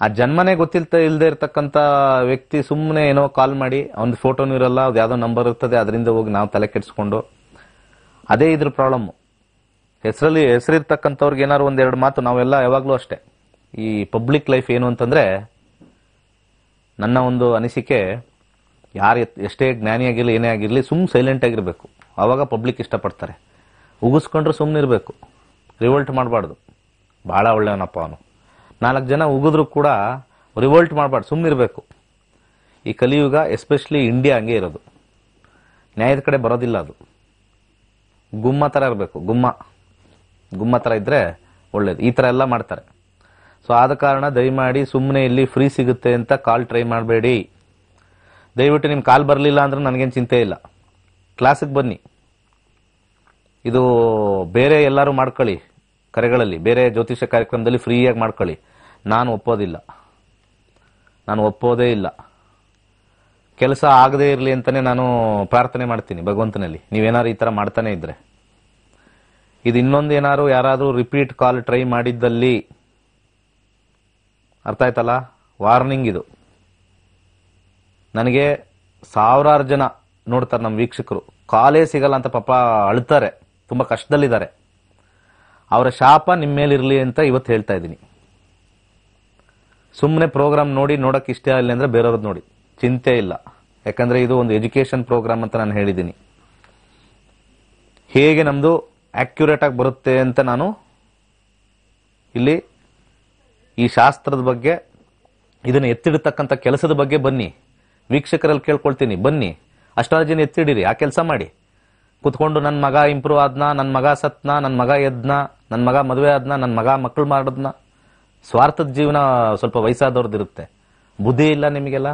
ಆ ಜನ್ಮನೇ ಗೊತ್ತಿಲ್ತ ಇಲ್ಲದೆ ಇರತಕ್ಕಂಥ ವ್ಯಕ್ತಿ ಸುಮ್ಮನೆ ಏನೋ ಕಾಲ್ ಮಾಡಿ ಅವನ ಫೋಟೋನು ಇರಲ್ಲ ಅದು ಯಾವುದೋ ನಂಬರ್ ಇರ್ತದೆ, ಅದರಿಂದ ಹೋಗಿ ನಾವು ತಲೆ ಕೆಡಿಸ್ಕೊಂಡು. ಅದೇ ಇದ್ರ ಪ್ರಾಬ್ಲಮ್ಮು ಹೆಸರಲ್ಲಿ, ಹೆಸರಿರ್ತಕ್ಕಂಥವ್ರಿಗೆ ಏನಾದ್ರು ಒಂದೆರಡು ಮಾತು ನಾವೆಲ್ಲ ಯಾವಾಗಲೂ ಅಷ್ಟೇ. ಈ ಪಬ್ಲಿಕ್ ಲೈಫ್ ಏನು ಅಂತಂದ್ರೆ ನನ್ನ ಒಂದು ಅನಿಸಿಕೆ, ಯಾರು ಎಷ್ಟೇ ಜ್ಞಾನಿಯಾಗಿರಲಿ ಏನೇ ಆಗಿರಲಿ ಸುಮ್ಮ ಸೈಲೆಂಟ್ ಆಗಿರಬೇಕು. ಆವಾಗ ಪಬ್ಲಿಕ್ ಇಷ್ಟಪಡ್ತಾರೆ. ಉಗಿಸ್ಕೊಂಡ್ರೆ ಸುಮ್ಮನೆ ಇರಬೇಕು. ರಿವೋಲ್ಟ್ ಮಾಡಬಾರ್ದು. ಭಾಳ ಒಳ್ಳೆಯವನಪ್ಪ ಅವನು. ನಾಲ್ಕು ಜನ ಉಗಿದ್ರು ಕೂಡ ರಿವೋಲ್ಟ್ ಮಾಡಬಾರ್ದು ಸುಮ್ಮನೆ ಇರಬೇಕು. ಈ ಕಲಿಯುಗ ಎಸ್ಪೆಷಲಿ ಇಂಡಿಯಾ ಹಂಗೆ ಇರೋದು. ನ್ಯಾಯದ ಕಡೆ ಬರೋದಿಲ್ಲ ಅದು. ಗುಮ್ಮ ಥರ ಇರಬೇಕು, ಗುಮ್ಮ. ಗುಮ್ಮ ಥರ ಇದ್ದರೆ ಒಳ್ಳೇದು. ಈ ಥರ ಎಲ್ಲ ಮಾಡ್ತಾರೆ. ಸೊ ಆದ ಕಾರಣ ದಯಮಾಡಿ ಸುಮ್ಮನೆ ಇಲ್ಲಿ ಫ್ರೀ ಸಿಗುತ್ತೆ ಅಂತ ಕಾಲ್ ಟ್ರೈ ಮಾಡಬೇಡಿ. ದಯವಿಟ್ಟು ನಿಮ್ಮ ಕಾಲ್ ಬರಲಿಲ್ಲ ಅಂದ್ರೆ ನನಗೇನು ಚಿಂತೆ ಇಲ್ಲ. ಕ್ಲಾಸಿಗೆ ಬನ್ನಿ. ಇದು ಬೇರೆ ಎಲ್ಲರೂ ಮಾಡ್ಕೊಳ್ಳಿ. ಕರೆಗಳಲ್ಲಿ, ಬೇರೆ ಜ್ಯೋತಿಷ್ಯ ಕಾರ್ಯಕ್ರಮದಲ್ಲಿ ಫ್ರೀಯಾಗಿ ಮಾಡ್ಕೊಳ್ಳಿ. ನಾನು ಒಪ್ಪೋದಿಲ್ಲ. ನಾನು ಒಪ್ಪೋದೇ ಇಲ್ಲ. ಕೆಲಸ ಆಗದೇ ಇರಲಿ ಅಂತಲೇ ನಾನು ಪ್ರಾರ್ಥನೆ ಮಾಡ್ತೀನಿ ಭಗವಂತನಲ್ಲಿ. ನೀವೇನಾದ್ರು ಈ ಥರ ಮಾಡ್ತಾನೆ ಇದ್ದರೆ ಇದು ಇನ್ನೊಂದು ಏನಾದ್ರು ಯಾರಾದರೂ ರಿಪೀಟ್ ಕಾಲ್ ಟ್ರೈ ಮಾಡಿದ್ದಲ್ಲಿ ಅರ್ಥ ಆಯ್ತಲ್ಲ? ವಾರ್ನಿಂಗ್ ಇದು. ನನಗೆ ಸಾವಿರಾರು ಜನ ನೋಡ್ತಾರೆ ನಮ್ಮ ವೀಕ್ಷಕರು. ಕಾಲೇ ಸಿಗಲ್ಲ ಅಂತ ಪಾಪ ಅಳ್ತಾರೆ. ತುಂಬ ಕಷ್ಟದಲ್ಲಿದ್ದಾರೆ. ಅವರ ಶಾಪ ನಿಮ್ಮ ಮೇಲಿರಲಿ ಅಂತ ಇವತ್ತು ಹೇಳ್ತಾ ಇದ್ದೀನಿ. ಸುಮ್ಮನೆ ಪ್ರೋಗ್ರಾಮ್ ನೋಡಿ, ನೋಡೋಕೆ ಇಷ್ಟ ಇಲ್ಲ ಅಂದರೆ ಬೇರೆಯವ್ರದ್ದು ನೋಡಿ. ಚಿಂತೆ ಇಲ್ಲ. ಯಾಕಂದರೆ ಇದು ಒಂದು ಎಜುಕೇಷನ್ ಪ್ರೋಗ್ರಾಮ್ ಅಂತ ನಾನು ಹೇಳಿದ್ದೀನಿ. ಹೇಗೆ ನಮ್ಮದು ಆ್ಯಕ್ಯುರೇಟಾಗಿ ಬರುತ್ತೆ ಅಂತ ನಾನು ಇಲ್ಲಿ ಈ ಶಾಸ್ತ್ರದ ಬಗ್ಗೆ, ಇದನ್ನು ಎತ್ತಿಡತಕ್ಕಂಥ ಕೆಲಸದ ಬಗ್ಗೆ ಬನ್ನಿ. ವೀಕ್ಷಕರಲ್ಲಿ ಕೇಳ್ಕೊಳ್ತೀನಿ, ಬನ್ನಿ. ಅಷ್ಟಾಲಜಿನ ಎತ್ತಿಡಿರಿ, ಆ ಕೆಲಸ ಮಾಡಿ. ಕುತ್ಕೊಂಡು ನನ್ನ ಮಗ ಇಂಪ್ರೂವ್ ಆದ್ನ ನನ್ನ ಮಗ ಸತ್ನ ನನ್ನ ಮಗ ಎದ್ನ ನನ್ನ ಮಗ ಮದುವೆ ಆದ್ನ ನನ್ನ ಮಗ ಮಕ್ಕಳು ಮಾಡಿದ್ನ? ಸ್ವಾರ್ಥದ ಜೀವನ ಸ್ವಲ್ಪ ವಯಸ್ಸಾದವ್ರದ್ದು ಇರುತ್ತೆ ಬುದ್ಧಿ ಇಲ್ಲ ನಿಮಗೆಲ್ಲ?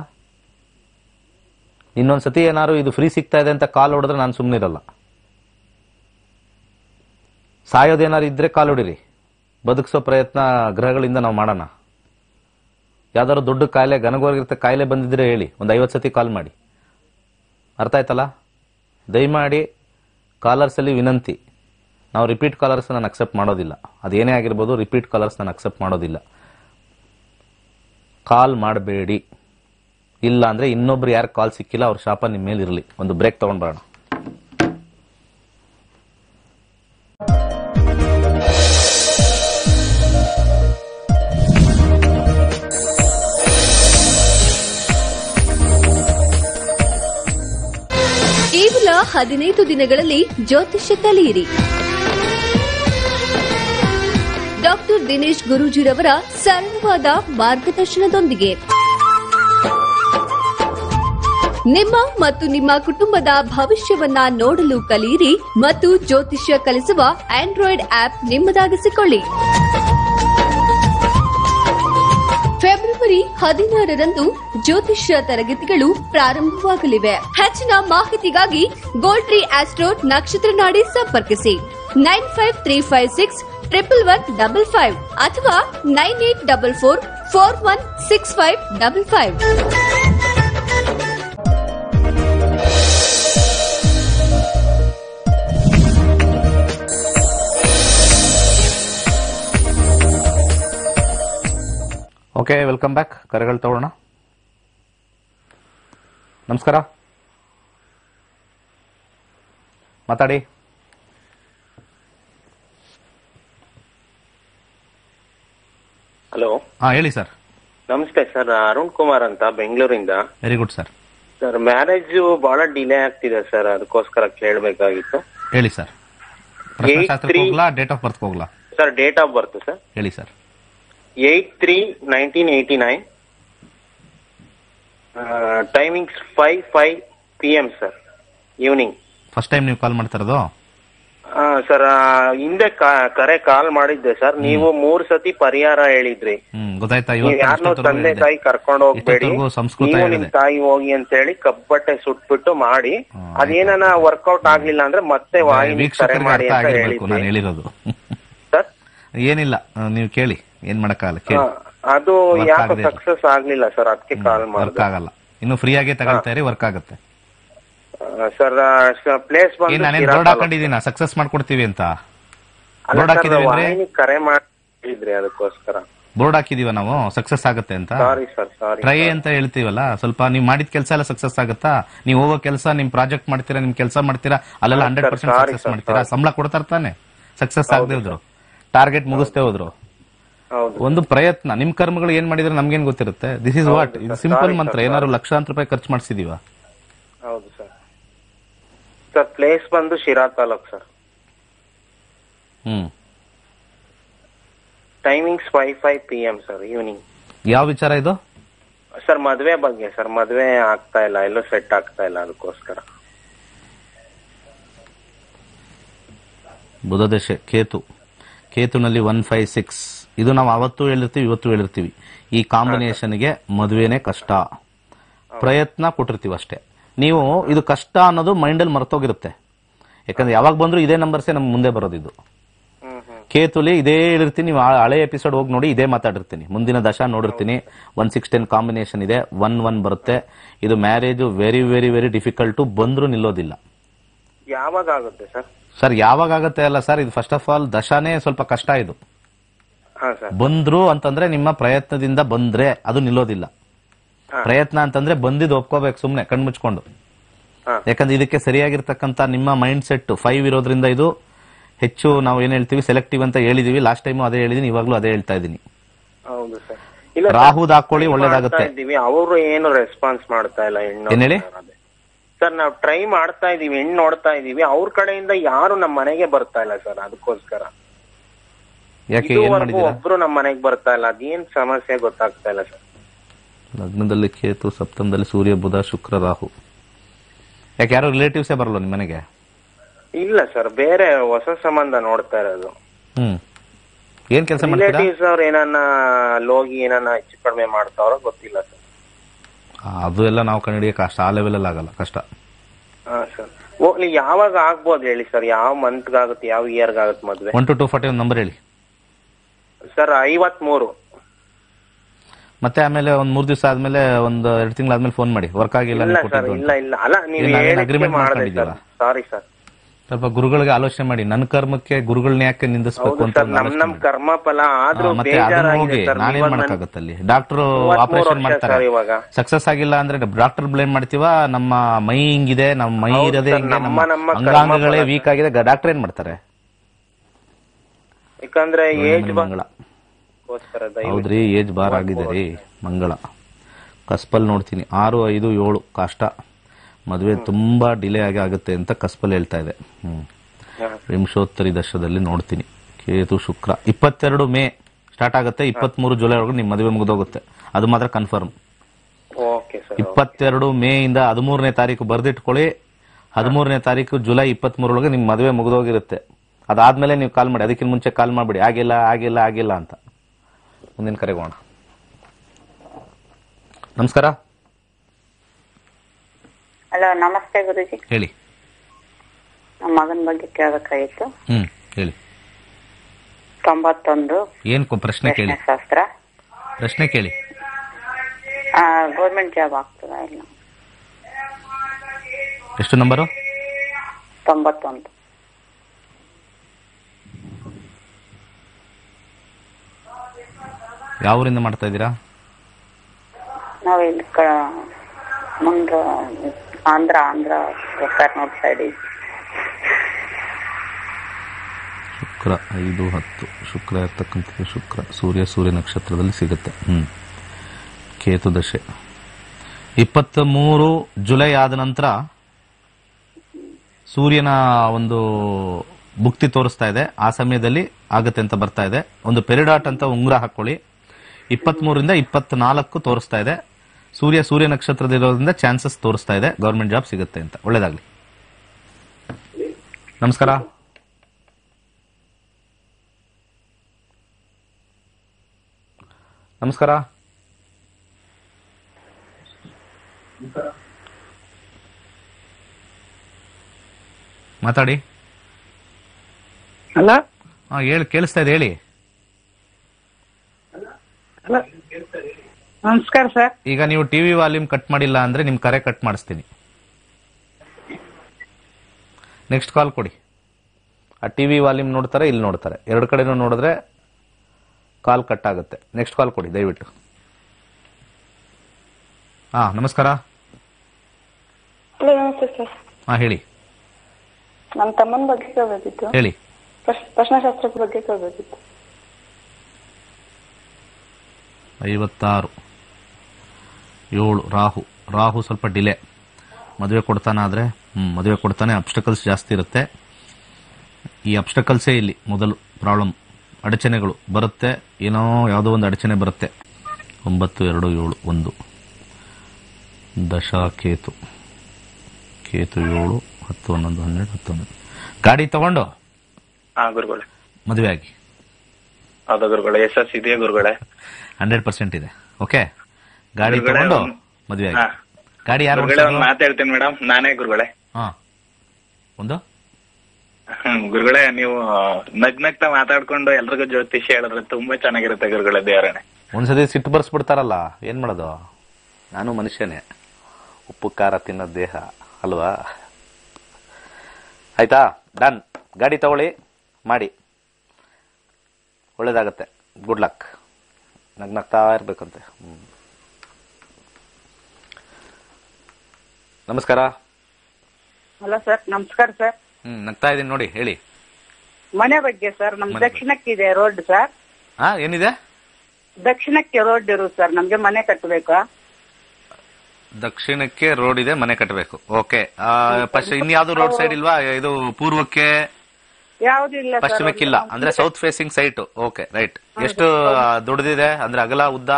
ಇನ್ನೊಂದು ಸತಿ ಏನಾದ್ರು ಇದು ಫ್ರೀ ಸಿಗ್ತಾ ಇದೆ ಅಂತ ಕಾಲ್ ಹೊಡೆದ್ರೆ ನಾನು ಸುಮ್ಮನಿರಲ್ಲ ಸಾಯೋದೇನಾದ್ರು ಇದ್ರೆ ಕಾಲ್ ಹೊಡಿರಿ. ಬದುಕಿಸೋ ಪ್ರಯತ್ನ ಗ್ರಹಗಳಿಂದ ನಾವು ಮಾಡೋಣ. ಯಾವ್ದಾದ್ರು ದೊಡ್ಡ ಕಾಯಿಲೆ ಘನಗೋರಿಗಿರ್ತ ಕಾಯಿಲೆ ಬಂದಿದ್ರೆ ಹೇಳಿ, ಒಂದು ಐವತ್ತು ಸತಿ ಕಾಲ್ ಮಾಡಿ. ಅರ್ಥ ಆಯ್ತಲ್ಲ? ದಯಮಾಡಿ ಕಾಲರ್ಸಲ್ಲಿ ವಿನಂತಿ. ನಾವು ರಿಪೀಟ್ ಕಾಲರ್ಸ್ ನಾನು ಅಕ್ಸೆಪ್ಟ್ ಮಾಡೋದಿಲ್ಲ. ಅದೇನೇ ಆಗಿರ್ಬೋದು ರಿಪೀಟ್ ಕಾಲರ್ಸ್ ನಾನು ಅಕ್ಸೆಪ್ಟ್ ಮಾಡೋದಿಲ್ಲ. ಕಾಲ್ ಮಾಡಬೇಡಿ. ಇಲ್ಲ ಅಂದರೆ ಇನ್ನೊಬ್ರು ಯಾರು ಕಾಲ್ ಸಿಕ್ಕಿಲ್ಲ, ಅವ್ರ ಶಾಪ ನಿಮ್ಮ ಮೇಲೆ ಇರಲಿ. ಒಂದು ಬ್ರೇಕ್ ತಗೊಂಡ್ ಹದಿನೈದು ದಿನಗಳಲ್ಲಿ ಜ್ಯೋತಿಷ್ಯ ಕಲಿಯಿರಿ ಡಾಕ್ಟರ್ ದಿನೇಶ್ ಗುರೂಜಿರವರ ಸರಳವಾದ ಮಾರ್ಗದರ್ಶನದೊಂದಿಗೆ. ನಿಮ್ಮ ಮತ್ತು ನಿಮ್ಮ ಕುಟುಂಬದ ಭವಿಷ್ಯವನ್ನ ನೋಡಲು ಕಲಿಯಿರಿ ಮತ್ತು ಜ್ಯೋತಿಷ್ಯ ಕಲಿಸುವ ಆಂಡ್ರಾಯ್ಡ್ ಆಪ್ ನಿಮ್ಮದಾಗಿಸಿಕೊಳ್ಳಿ. ಹದಿನಾರರಂದು ಜ್ಯೋತಿಷ್ಯ ತರಗತಿಗಳು ಪ್ರಾರಂಭವಾಗಲಿವೆ. ಹೆಚ್ಚಿನ ಮಾಹಿತಿಗಾಗಿ ಗೋಲ್ಡ್ರಿ ಆಸ್ಟ್ರೋ ನಕ್ಷತ್ರ ನಾಡಿ ಸಂಪರ್ಕಿಸಿ. Nine five three five six triple one double five ಅಥವಾ nine eight double four four one six five double five. Okay welcome back ಕರೆಗಳು ತಗೊಳ್ಳೋಣ ನಮಸ್ಕಾರ. ಮಾತಾಡಿ. ಹಲೋ ಹಾ ಹೇಳಿ ಸರ್. ನಮಸ್ತೆ ಸರ್ ಅರುಣ್ ಕುಮಾರ್ ಅಂತ ಬೆಂಗಳೂರಿಂದ. Very good sir sir marriage ಬಹಳ ಡಿಲೇ ಆಗ್ತಿದೆ ಸರ್ ಅದಕ್ಕೋಸ್ಕರ ಕೇಳಬೇಕಾಗಿತ್ತು. ಹೇಳಿ ಸರ್ ಪ್ರಶ್ನೆಶಾಸ್ತ್ರಕ್ಕೆ ಹೋಗ್ಲಾ date of birth ಹೋಗ್ಲಾ? Sir date of birth sir. ಹೇಳಿ sir eight three nineteen eighty nine timings five five P M sir evening first time ನೀವು call ಮಾಡ್ತಿರೋದು ಸರ್ ಹಿಂದೆ ಕರೆ ಕಾಲ್ ಮಾಡಿದ್ದೆ ಸರ್ ನೀವು ಮೂರ್ ಸತಿ ಪರಿಹಾರ ಹೇಳಿದ್ರಿ. ಹ್ಮ್ ಗೊತ್ತಾಯ್ತಾ? ನೀವು ತಂದೆ ತಾಯಿ ಕರ್ಕೊಂಡು ಹೋಗ್ಬೇಡಿ. ನೀವು ನಿಮ್ ತಾಯಿ ಹೋಗಿ ಅಂತ ಹೇಳಿ ಕಬ್ಬಟ್ಟೆ ಸುಟ್ಬಿಟ್ಟು ಮಾಡಿ ಅದೇನ ವರ್ಕೌಟ್ ಆಗ್ಲಿಲ್ಲ ಅಂದ್ರೆ ಮತ್ತೆ ವಾಹಿನಿ ಕರೆ ಮಾಡಿ ಅಂತ ಹೇಳಿರೋದು. ಸರ್ ಏನಿಲ್ಲ ನೀವು ಕೇಳಿ. ಏನ್ ಮಾಡಕ್ಕಾಗಲ್ಲ? ಕೇಳಿ. ಅದು ಯಾಕೋ. ಸಕ್ಸಸ್ ಆಗ್ಲಿಲ್ಲ ಸರ್ ಅದಕ್ಕೆ ಕಾಲ್ ವರ್ಕ್ ಆಗಲ್ಲ. ಇನ್ನು ಫ್ರೀ ಆಗೇ ತಗೊಳ್ತಾ ಇರಿ ವರ್ಕ್ ಆಗುತ್ತೆ. ಸರ್ ಪ್ಲೇಸ್ ಬಂದು ನಾನೇನ್ ಬೋರ್ಡ್ ತಾಲೂಕು. ಹಾಕೊಂಡಿದೀನ ಸಕ್ಸಸ್ ಮಾಡ್ಕೊಡ್ತೀವಿ ಅಂತ. ಬೋರ್ಡ್ ಹಾಕಿದೀವಿ ಅಂದ್ರೆ? ಕರೆ ಮಾಡಿದ್ರಿ ಅದಕ್ಕೋಸ್ಕರ. ಬೋರ್ಡ್ ಹಾಕಿದೀವ ನಾವು? ಸಕ್ಸಸ್ ಆಗುತ್ತೆ ಅಂತ? ಟ್ರೈ ಅಂತ ಹೇಳ್ತೀವಲ್ಲ? ಸ್ವಲ್ಪ ನೀವು ಮಾಡಿದ ಕೆಲಸ ಎಲ್ಲ ಸಕ್ಸಸ್ ಆಗುತ್ತಾ? ನೀವು ಹೋಗೋ ಕೆಲಸ ನಿಮ್ ಪ್ರಾಜೆಕ್ಟ್ ಮಾಡ್ತೀರಾ ನಿಮ್ ಕೆಲಸ ಮಾಡ್ತೀರಾ ಅಲ್ಲೆಲ್ಲ ಹಂಡ್ರೆಡ್ ಪರ್ಸೆಂಟ್ ಸಕ್ಸಸ್ ಮಾಡ್ತೀರಾ. ಸಂಬಳ ಕೊಡ್ತಾರ ತಾನೆ. ಸಕ್ಸಸ್ ಆಗದೆ ಹೋದ್ರು. ಟಾರ್ಗೆಟ್ ಮುಗಿಸ್ತೇ ಹೋದ್ರು ಹೌದು. ಒಂದು ಪ್ರಯತ್ನ. ನಿಮ್ ಕರ್ಮಗಳು ಏನ್ ಮಾಡಿದ್ರೆ ನಮ್ಗೇನ್ ಗೊತ್ತಿರುತ್ತೆ? ದಿಸ್ ಇಸ್ ವಾಟ್ ಇದು. ಸಿಂಪಲ್ ಮಂತ್ರ. ಏನಾದ್ರು. ಲಕ್ಷಾಂತರ ರೂಪಾಯಿ ಖರ್ಚು ಮಾಡಿಸಿದೀವ? ಹೌದು ಸರ್. ಸರ್ ಪ್ಲೇಸ್ ಬಂದು Sira taluk sir. Hmm. Timings five five P M sir evening ಯಾವ ವಿಚಾರ ಇದು? ಸರ್ ಮದ್ವೆ ಬಗ್ಗೆ ಸರ್. ಮದುವೆ ಆಗ್ತಾ ಇಲ್ಲ. ಎಲ್ಲೂ ಸೆಟ್ ಆಗ್ತಾ ಇಲ್ಲ ಅದಕ್ಕೋಸ್ಕರ. ಬುಧದಶೆ ಕೇತು. ಕೇತುನಲ್ಲಿ ಒನ್ ಫೈವ್ ಸಿಕ್ಸ್ ಇದು ನಾವು ಅವತ್ತು ಹೇಳಿರ್ತೀವಿ ಇವತ್ತು ಹೇಳಿರ್ತೀವಿ. ಈ ಕಾಂಬಿನೇಷನ್ಗೆ ಮದುವೆನೇ ಕಷ್ಟ. ಪ್ರಯತ್ನ ಕೊಟ್ಟಿರ್ತೀವಿ ಅಷ್ಟೇ. ನೀವು ಇದು ಕಷ್ಟ ಅನ್ನೋದು ಮೈಂಡಲ್ಲಿ ಮರೆತೋಗಿರುತ್ತೆ. ಯಾಕಂದ್ರೆ ಯಾವಾಗ ಬಂದ್ರು ಇದೇ ನಂಬರ್ಸೇ ನಮ್ಗೆ ಮುಂದೆ ಬರೋದು ಇದು. ಹ್ಮ್ ಹ್ಮ್. ಕೇತುಲಿ ಇದೇ ಹೇಳಿರ್ತೀನಿ. ನೀವು ಹಳೆ ಎಪಿಸೋಡ್ ಹೋಗಿ ನೋಡಿ ಇದೇ ಮಾತಾಡಿರ್ತೀನಿ. ಮುಂದಿನ ದಶ ನೋಡಿರ್ತೀನಿ. ಒನ್ ಸಿಕ್ಸ್ ಟೆನ್ ಕಾಂಬಿನೇಷನ್ ಇದೆ. ಒನ್ ಒನ್ ಬರುತ್ತೆ. ಇದು marriage very very very difficult ಬಂದ್ರೂ ನಿಲ್ಲೋದಿಲ್ಲ. ಯಾವಾಗ ಆಗುತ್ತೆ ಸರ್? ಸರ್ ಯಾವಾಗ ಆಗುತ್ತೆ ಅಲ್ಲ ಸರ್ ಇದು ಫಸ್ಟ್ ಆಫ್ ಆಲ್ ದಶಾನೇ ಸ್ವಲ್ಪ ಕಷ್ಟ ಇದು. ಬಂದ್ರು ಅಂತಂದ್ರೆ ನಿಮ್ಮ ಪ್ರಯತ್ನದಿಂದ ಬಂದ್ರೆ ಅದು ನಿಲ್ಲೋದಿಲ್ಲ. ಪ್ರಯತ್ನ ಅಂತಂದ್ರೆ ಬಂದಿದ್ ಒಪ್ಕೋಬೇಕು ಸುಮ್ನೆ ಕಣ್ಮುಚ್ಕೊಂಡು. ಮುಚ್ಕೊಂಡು ಯಾಕಂದ್ರೆ ಇದಕ್ಕೆ ಸರಿಯಾಗಿರ್ತಕ್ಕಂತ ನಿಮ್ಮ ಮೈಂಡ್ ಸೆಟ್ ಫೈವ್ ಇರೋದ್ರಿಂದ ಇದು ಹೆಚ್ಚು ನಾವು ಏನ್ ಹೇಳ್ತೀವಿ ಸೆಲೆಕ್ಟಿವ್ ಅಂತ ಹೇಳಿದೀವಿ. ಲಾಸ್ಟ್ ಟೈಮು ಅದೇ ಹೇಳಿದೀನಿ ಇವಾಗ್ಲೂ ಅದೇ ಹೇಳ್ತಾ ಇದೀನಿ ರಾಹುದ್ ಹಾಕೊಳ್ಳಿ ಒಳ್ಳೇದಾಗುತ್ತೆ. ಅವರು ಏನು ರೆಸ್ಪಾನ್ಸ್ ಮಾಡ್ತಾ ಇಲ್ಲ ಹೆಣ್ಣು ಏನ್ ಹೇಳಿ? ಸರ್ ನಾವು ಟ್ರೈ ಮಾಡ್ತಾ ಇದೀವಿ ಹೆಣ್ಣು ನೋಡ್ತಾ ಇದೀವಿ ಅವ್ರ ಕಡೆಯಿಂದ ಯಾರು ನಮ್ಮ ಮನೆಗೆ ಬರ್ತಾ ಇಲ್ಲ ಸರ್ ಅದಕ್ಕೋಸ್ಕರ. ಯಾಕೆ ಏನ್ ಮಾಡಿದೀರಾ ಒಬ್ರು ನಮ್ಮ ಮನೆಗೆ ಬರ್ತಾ ಇಲ್ಲ. ಅದೇನ್ ಸಮಸ್ಯೆ ಗೊತ್ತಾಗ್ತಾ ಇಲ್ಲ ಸರ್. ಲಗ್ನದಲ್ಲಿ ಕೇತು ಸಪ್ತಮದಲ್ಲಿ ಸೂರ್ಯ ಬುಧ ಶುಕ್ರ ರಾಹು. ಯಾಕೆ ಯಾರು ರಿಲೇಟಿವ್ಸೇ ಬರಲ್ಲ ನಿಮ್ಮ ಮನೆಗೆ? ಇಲ್ಲ ಸರ್ ಬೇರೆ ಹೊಸ ಸಂಬಂಧ ನೋಡ್ತಾ ಇರೋದು. ಹ್ಮ್. ಏನ್ ಕೆಲಸ ಮಾಡ್ತೀರಾ? ರಿಲೇಟಿವ್ಸ್ ಅವ್ರು ಏನನ್ನ ಲೋಗಿ ಏನನ್ನ ಹೆಚ್ಚು ಕಡಿಮೆ ಮಾಡ್ತಾವ್ರೋ ಗೊತ್ತಿಲ್ಲ ಸರ್. ಅದು ಎಲ್ಲ ನಾವು ಕಂಡುಹಿಡಿಯೋ ಕಷ್ಟ ಆ ಲೆವೆಲ್ ಅಲ್ಲಿ ಆಗಲ್ಲ ಕಷ್ಟ. ಹಾ ಸರ್. ಹೋಗ್ಲಿ ಯಾವಾಗ ಆಗ್ಬೋದು ಹೇಳಿ ಸರ್? ಯಾವ ಮಂತ್ ಆಗುತ್ತೆ ಯಾವ ಇಯರ್ ಆಗುತ್ತೆ ಮದ್ವೆ? ಒನ್ ಟು ಟೂ ಫಾರ್ಟಿ ಒಂದು ನಂಬರ್ ಹೇಳಿ. ಸರ್ ಐವತ್ ಮೂರು ಮತ್ತೆ ಆಮೇಲೆ ಒಂದ್ ಮೂರ್ ದಿವಸ ಆದ್ಮೇಲೆ ಒಂದ್ ಎರಡು ತಿಂಗಳಾದ್ಮೇಲೆ ಫೋನ್ ಮಾಡಿ. ವರ್ಕ್ ಆಗಿಲ್ಲ ಇಲ್ಲ ನೀವು ಸರ್ ಕೊಟ್ಟಿದ್ದು ಇಲ್ಲ ಅಂತ. ಇಲ್ಲ ಅಲ್ಲ ನೀವು ಇಲ್ಲ, ನಾವೇನ್ ಹೇಳಿದ್ಕೆ agreement ಮಾಡಿದೆ ಸರ್ ಮಾಡ್ಕೊಂಡಿದ್ದೀರಾ? ಸಾರಿ. ಸರ್ ಸ್ವಲ್ಪ ಗುರುಗಳಿಗೆ ಆಲೋಚನೆ ಮಾಡಿ. ನನ್ನ ಕರ್ಮಕ್ಕೆ ಗುರುಗಳನ್ನ ಯಾಕೆ ನಿಂದಿಸ್ಬೇಕು ಹೌದು ಅಂತ ನಮ್ಮ ಒಂದು ನಮ್ ಆಲೋಚನೆ ನಮ್ ಮಾಡಿ. ಕರ್ಮ ಫಲ ಆದ್ರೂ ಹಾ, ಮತ್ತೆ ಅದನ್ನ ಬೇಜಾರಾಗಿದೆ ಸರ್. ನಾನೇನ್ ಇವಾಗ ನನ್- ಮಾಡಕ್ಕಾಗತ್ತೆ ಅಲ್ಲಿ? ಡಾಕ್ಟರ್ ಮೂವತ್ಮೂರು ಆಪರೇಷನ್ ವರ್ಷ ಮಾಡ್ತಾರೆ. ಸರ್ ಇವಾಗ. ಸಕ್ಸಸ್ ಆಗಿಲ್ಲ ಅಂದ್ರೆ ಡಾಕ್ಟರ್ ಬ್ಲೇಮ್ ಮಾಡ್ತೀವ? ನಮ್ಮ ಮೈ ಹಿಂಗಿದೆ ನಮ್ಮ ಮೈ ಹೌದು ಇರೋದೇ ಸರ್, ಹಿಂಗೆ ನಮ್ಮ- ನಮ್ಮ ನಮ್ಮ ಕರ್ಮ ಅಂಗಾಂಗಗಳೇ ಫಲ ವೀಕ್ ಆಗಿದೆ. ಡಾಕ್ಟರ್ ಏನ್ ಮಾಡ್ತಾರೆ? ಯಾಕಂದ್ರೆ ಏಜ್ ಮಂಗಳ. ಹೌದ್ರಿ ಏಜ್ ಬಾರ್ ಆಗಿದೆ ರೀ ಮಂಗಳ. ಕಸ್ಪಲ್ ನೋಡ್ತೀನಿ. ಆರು ಐದು ಏಳು ಕಷ್ಟ. ಮದುವೆ ತುಂಬಾ ಡಿಲೇ ಆಗಿ ಆಗುತ್ತೆ ಅಂತ ಕಸ್ಪಲ್ ಹೇಳ್ತಾ ಇದೆ. ಹ್ಮ್. ವಿಂಶೋತ್ತರಿ ದಶದಲ್ಲಿ ನೋಡ್ತೀನಿ. ಕೇತು ಶುಕ್ರ. ಇಪ್ಪತ್ತೆರಡು ಮೇ ಸ್ಟಾರ್ಟ್ ಆಗುತ್ತೆ. ಇಪ್ಪತ್ಮೂರು ಜುಲೈ ಒಳಗೆ ನಿಮ್ ಮದುವೆ ಮುಗಿದೋಗುತ್ತೆ. ಅದು ಮಾತ್ರ ಕನ್ಫರ್ಮ್ ಇಪ್ಪತ್ತೆರಡು ಮೇ ಇಂದ ಹದಿಮೂರನೇ ತಾರೀಕು ಬರ್ದಿಟ್ಕೊಳ್ಳಿ. ಹದಿಮೂರನೇ ತಾರೀಕು ಜುಲೈ ಇಪ್ಪತ್ಮೂರೊಳಗೆ ನಿಮ್ ಮದುವೆ ಮುಗಿದೋಗಿರುತ್ತೆ. ಅದಾದ್ಮೇಲೆ ನೀವು ಕಾಲ್ ಮಾಡಿ ಅದಕ್ಕಿಂತ ಮುಂಚೆ ಕಾಲ್ ಮಾಡ್ಬಿಡಿ. ಆಗಿಲ್ಲ ಆಗಿಲ್ಲ ಆಗಿಲ್ಲ ಅಂತ. ಮುಂದಿನ ಕರೆಗೋಣ ನಮಸ್ಕಾರ. ಹಲೋ ನಮಸ್ತೆ ಗುರುಜಿ. ಹೇಳಿ. ನಮ್ಮ ಮಗನ ಬಗ್ಗೆ ಕೇಳಬೇಕಾಗಿತ್ತು. ಹ್ಮ್ ಹೇಳಿ. ತೊಂಬತ್ತೊಂದು. ಏನು ಕೊ- ಪ್ರಶ್ನೆ ಕೇಳಿ. ಶಾಸ್ತ್ರ. ಪ್ರಶ್ನೆ ಕೇಳಿ. ಗೌರ್ಮೆಂಟ್ ಜಾಬ್ ಆಗ್ತದಾ ಇಲ್ಲ? ಎಷ್ಟು ನಂಬರು? ತೊಂಬತ್ತೊಂದು. ಯಾವ ಊರಿಂದ ಮಾಡ್ತಾ ಇದ್ದೀರಾ? ನಾವು ಇಲ್ಲಿ ಕ ಮುಂದ ಆಂಧ್ರ ಆಂಧ್ರ ಕರ್ನಾಟಕ ಸೈಡ್ ಶುಕ್ರ ಐದು ಹತ್ತು. ಶುಕ್ರ ಇರ್ತಕ್ಕಂಥದ್ದು ಶುಕ್ರ. ಸೂರ್ಯ ಸೂರ್ಯ ನಕ್ಷತ್ರದಲ್ಲಿ ಸಿಗುತ್ತೆ. ಹ್ಮ್. ಕೇತು ದಶೆ. ಇಪ್ಪತ್ತ ಮೂರು ಜುಲೈ ಆದ ನಂತರ ಸೂರ್ಯನ ಒಂದು ಭುಕ್ತಿ ತೋರಿಸ್ತಾ ಇದೆ. ಆ ಸಮಯದಲ್ಲಿ ಆಗತ್ತೆ ಅಂತ ಬರ್ತಾ ಇದೆ. ಒಂದು ಪೆರಿಡಾಟ್ ಅಂತ ಉಂಗುರ ಹಾಕೊಳ್ಳಿ. ಇಪ್ಪತ್ತ್ ಮೂರಿಂದ ಇಪ್ಪತ್ನಾಲ್ಕು ತೋರಿಸ್ತಾ ಇದೆ. ಸೂರ್ಯ ಸೂರ್ಯ ನಕ್ಷತ್ರದಲ್ಲಿರೋದ್ರಿಂದ ಚಾನ್ಸಸ್ ತೋರಿಸ್ತಾ ಇದೆ. ಗೌರ್ಮೆಂಟ್ ಜಾಬ್ ಸಿಗುತ್ತೆ ಅಂತ. ಒಳ್ಳೇದಾಗ್ಲಿ. ನಮಸ್ಕಾರ. ನಮಸ್ಕಾರ. ಮಾತಾಡಿ. ಅಲ್ಲ ಹಾ ಹೇಳಿ ಕೇಳಿಸ್ತಾ ಇದೆ ಹೇಳಿ. ನಮಸ್ಕಾರ ಸರ್. ಈಗ ನೀವು ಟಿವಿ ವಾಲ್ಯೂಮ್ ಕಟ್ ಮಾಡಿಲ್ಲ ಅಂದ್ರೆ ನಿಮ್ ಕರೆ ಕಟ್ ಮಾಡಿಸ್ತೀನಿ. ನೆಕ್ಸ್ಟ್ ಕಾಲ್ ಕೊಡಿ. ಆ ಟಿವಿ ವಾಲ್ಯೂಮ್ ನೋಡ್ತಾರೆ ಇಲ್ಲಿ ನೋಡ್ತಾರೆ. ಎರಡು ಕಡೆನೂ ನೋಡಿದ್ರೆ ಕಾಲ್ ಕಟ್ ಆಗುತ್ತೆ. ನೆಕ್ಸ್ಟ್ ಕಾಲ್ ಕೊಡಿ ದಯವಿಟ್ಟು. ಹಾ ನಮಸ್ಕಾರ. ಹಲೋ ನಮಸ್ತೆ ಸರ್. ಹಾ ಹೇಳಿ. ನಮ್ಮ ತಮ್ಮನ ಬಗ್ಗೆ ಕೇಳಬೇಕಿತ್ತು. ಹೇಳಿ. ಪ್ರಶ್ನಾಶಾಸ್ತ್ರದ ಬಗ್ಗೆ ಕೇಳಬೇಕಿತ್ತು. ಐವತ್ತಾರು. ಏಳು ರಾಹು. ರಾಹು ಸ್ವಲ್ಪ ಡಿಲೇ. ಮದುವೆ ಕೊಡ್ತಾನಾದರೆ ಹ್ಞೂ ಮದುವೆ ಕೊಡ್ತಾನೆ. ಅಬ್ಸ್ಟಕಲ್ಸ್ ಜಾಸ್ತಿ ಇರುತ್ತೆ. ಈ ಅಬ್ಸ್ಟಕಲ್ಸೇ ಇಲ್ಲಿ ಮೊದಲು ಪ್ರಾಬ್ಲಮ್ ಅಡಚಣೆಗಳು ಬರುತ್ತೆ. ಏನೋ ಯಾವುದೋ ಒಂದು ಅಡಚಣೆ ಬರುತ್ತೆ. ಒಂಬತ್ತು ಎರಡು ಏಳು ಒಂದು. ದಶ ಕೇತು ಕೇತು ಏಳು ಹತ್ತು ಹನ್ನೊಂದು ಹನ್ನೆರಡು ಹತ್ತೊಂಬತ್ತು ಗಾಡಿ ತಗೊಂಡು? ಮದುವೆ ಆಗಿ. ಹೌದಾ ಗುರುಗಳೇ ಯಶಸ್ ಇದೆಯಾ ಗುರುಗಳೇ? ಹಂಡ್ರೆಡ್ ಪರ್ಸೆಂಟ್ ಇದೆ. ಓಕೆ ಗಾಡಿ ತಗೊಂಡು ಮದುವೆ ಗಾಡಿ ಯಾರು ಗುರುಗಳೇ ಒಂದು? ಮಾತಾಡ್ತೀನಿ ಮೇಡಮ್. ನಾನೇ ಗುರುಗಳೇ. ಹಾ. ಒಂದು? ಗುರುಗಳೇ ನೀವು ನಗ್ ನಗ್ತಾ ಮಾತಾಡ್ಕೊಂಡು ಎಲ್ರಿಗೂ ಜ್ಯೋತಿಷ್ಯ ಹೇಳಿದ್ರೆ ತುಂಬಾ ಚೆನ್ನಾಗಿರುತ್ತೆ ಗುರುಗಳೇ ದೇವರಣೆ ಒಂದ್ಸತಿ ಸಿಟ್ಟು ಬರ್ಸ್ಬಿಡ್ತಾರಲ್ಲ ಏನ್ ಮಾಡೋದು? ನಾನು ಮನುಷ್ಯನೇ. ಉಪ್ಪು ಖಾರ ತಿನ್ನೋ ದೇಹ ಅಲ್ವಾ? ಆಯ್ತಾ? ಡನ್. ಗಾಡಿ ತಗೊಳ್ಳಿ ಮಾಡಿ. ಒಳ್ಳೇದಾಗತ್ತೆ. ಗುಡ್ ಲಕ್ ನಗ್ನಗ್ತಾ ಇರ್ಬೇಕಂತೆ. ನಮಸ್ಕಾರ. ಹಲೋ ಸರ್ ನಮಸ್ಕಾರ ಸರ್. ಹ್ಮ್ ನಗ್ತಾ ಇದೀನಿ ನೋಡಿ ಹೇಳಿ. ಮನೆ ಬಗ್ಗೆ ಸರ್ ನಮ್ ದಕ್ಷಿಣಕ್ಕಿದೆ ರೋಡ್ ಸರ್. ಹಾ ಏನಿದೆ? ದಕ್ಷಿಣಕ್ಕೆ ರೋಡ್ ಇರು ಸರ್ ನಮ್ಗೆ ಮನೆ ಕಟ್ಟಬೇಕು ದಕ್ಷಿಣಕ್ಕೆ ರೋಡ್ ಇದೆ ಮನೆ ಕಟ್ಟಬೇಕು ಓಕೆ ಇನ್ಯಾವ್ದು ರೋಡ್ ಸೈಡ್ ಇಲ್ವಾ? ಇದು ಪೂರ್ವಕ್ಕೆ ಯಾವ್ದು ಇಲ್ಲ ಸರ್ ಪಶ್ಚಿಮಕ್ಕಿಲ್ಲ. ಅಂದ್ರೆ south facing site okay right ಎಷ್ಟು ದುಡ್ದಿದೆ? ಅಂದ್ರೆ ಅಗಲ ಉದ್ದ?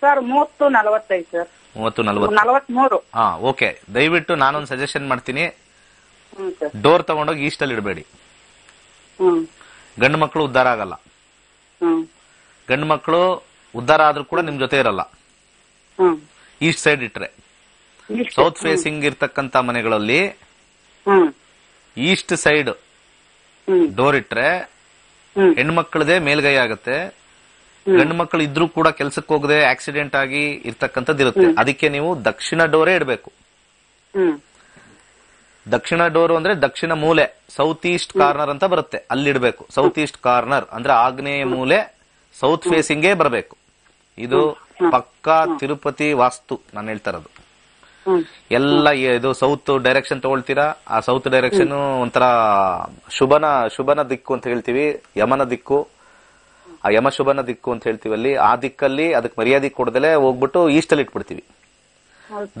ಸರ್ ಮೂವತ್ತು ನಲವತ್ತೈದು ಸರ್. ಮೂವತ್ತು ನಲ್ವತ್ತು. ನಲವತ್ಮೂರು. ಹಾ ಓಕೆ ದಯವಿಟ್ಟು ನಾನೊಂದು ಸಜೆಷನ್ ಮಾಡ್ತೀನಿ. Hmm sir. ಡೋರ್ ತಗೊಂಡೋಗಿ ಈಸ್ಟ್ ಅಲ್ಲಿ ಇಡಬೇಡಿ. ಹ್ಮ್. ಗಂಡು ಮಕ್ಕಳು ಉದ್ಧಾರ ಆಗಲ್ಲ. ಹ್ಮ್. ಗಂಡು ಮಕ್ಕಳು ಉದ್ಧಾರ ಆದ್ರೂ ಕೂಡ ನಿಮ್ ಜೊತೆ ಇರಲ್ಲ. ಹ್ಮ್. ಈಸ್ಟ್ ಸೈಡ್ ಇಟ್ರೆ. ಸೌತ್ ಫೇಸಿಂಗ್ ಇರ್ತಕ್ಕಂತ ಮನೆಗಳಲ್ಲಿ ಹ್ಮ್. ಈಸ್ಟ್ ಸೈಡ್ ಡೋರ್ ಇಟ್ರೆ ಹೆಣ್ಮಕ್ಳದೇ ಮೇಲ್ಗೈ ಆಗತ್ತೆ. ಗಂಡು ಮಕ್ಕಳು ಇದ್ರೂ ಕೂಡ ಕೆಲ್ಸಕ್ಕೆ ಹೋಗದೆ ಆಕ್ಸಿಡೆಂಟ್ ಆಗಿ ಇರ್ತಕ್ಕಂಥದ್ದು ಇರುತ್ತೆ ಅದಕ್ಕೆ ನೀವು ದಕ್ಷಿಣ ಡೋರೇ ಇಡಬೇಕು. ದಕ್ಷಿಣ ಡೋರ್ ಅಂದ್ರೆ ದಕ್ಷಿಣ ಮೂಲೆ ಸೌತ್ ಈಸ್ಟ್ ಕಾರ್ನರ್ ಅಂತ ಬರುತ್ತೆ. ಅಲ್ಲಿ ಇಡಬೇಕು. ಸೌತ್ ಈಸ್ಟ್ ಕಾರ್ನರ್ ಅಂದ್ರೆ ಆಗ್ನೇಯ ಮೂಲೆ ಸೌತ್ ಫೇಸಿಂಗೇ ಬರಬೇಕು. ಇದು ಪಕ್ಕಾ ತಿರುಪತಿ ವಾಸ್ತು ನಾನು ಹೇಳ್ತಾ ಇರೋದು. ಹ್ಮ್ ಎಲ್ಲ ಇದು ಸೌತ್ ಡೈರೆಕ್ಷನ್ ತಗೊಳ್ತೀರಾ? ಆ ಸೌತ್ ಡೈರೆಕ್ಷನ್ ಒಂಥರ ಶುಭನ ಶುಭನ ದಿಕ್ಕು ಅಂತ ಹೇಳ್ತೀವಿ. ಯಮನ ದಿಕ್ಕು. ಆ ಯಮ ಶುಭನ ದಿಕ್ಕು ಅಂತ ಹೇಳ್ತೀವಿ ಅಲ್ಲಿ. ಆ ದಿಕ್ಕಲ್ಲಿ ಅದಕ್ಕೆ ಮರ್ಯಾದೆ ಕೊಡದಲೆ ಹೋಗ್ಬಿಟ್ಟು ಈಸ್ಟ್ ಅಲ್ಲಿ ಇಟ್ಬಿಡ್ತೀವಿ.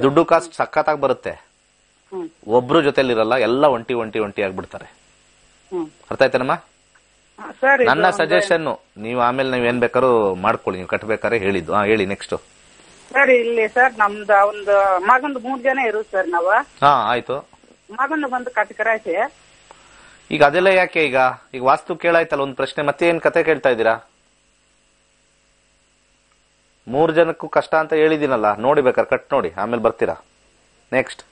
ದುಡ್ಡು ಕಾಸ್ಟ್ ಸಖತ್ತಾಗಿ ಬರುತ್ತೆ. ಒಬ್ರು ಜೊತೆಲಿ ಇರಲ್ಲ ಎಲ್ಲ ಒಂಟಿ ಒಂಟಿ ಒಂಟಿ ಆಗ್ಬಿಡ್ತಾರೆ. ಅರ್ಥ ಆಯ್ತಾನಮ್ಮ? ನನ್ನ ಸಜೆಷನ್ ನೀವು ಆಮೇಲೆ ನೀವ್ ಏನ್ ಬೇಕಾದ್ರೂ ಮಾಡ್ಕೊಳ್ಳಿ. ನೀವು ಕಟ್ಬೇಕಾದ್ರೆ ಹೇಳಿದ್ದು. ಹಾ ಹೇಳಿ ನೆಕ್ಸ್ಟ್ ಸರ್ ಇಲ್ಲಿ ಸರ್ ನಮ್ದು ಒಂದು ಮಗಂದು ಮೂರ್ ಜನ ಇರು ಸರ್ ನಾವು. ಹಾ ಆಯ್ತು. ಮಗಂದು ಬಂದು ಕಟ್ಕರಾಯ್ತಿ ಈಗ ಅದೆಲ್ಲ ಯಾಕೆ ಈಗ? ಈಗ ವಾಸ್ತು ಕೇಳಾಯ್ತಲ್ಲ ಒಂದು ಪ್ರಶ್ನೆ ಮತ್ತೆ ಏನ್ ಕತೆ ಕೇಳ್ತಾ ಇದ್ದೀರಾ? ಮೂರು ಜನಕ್ಕೂ ಕಷ್ಟ ಅಂತ ಹೇಳಿದ್ದೀನಲ್ಲ ನೋಡಿ ಬೇಕಾದ್ರೆ ಕಟ್ ನೋಡಿ ಆಮೇಲೆ ಬರ್ತೀರಾ? ನೆಕ್ಸ್ಟ್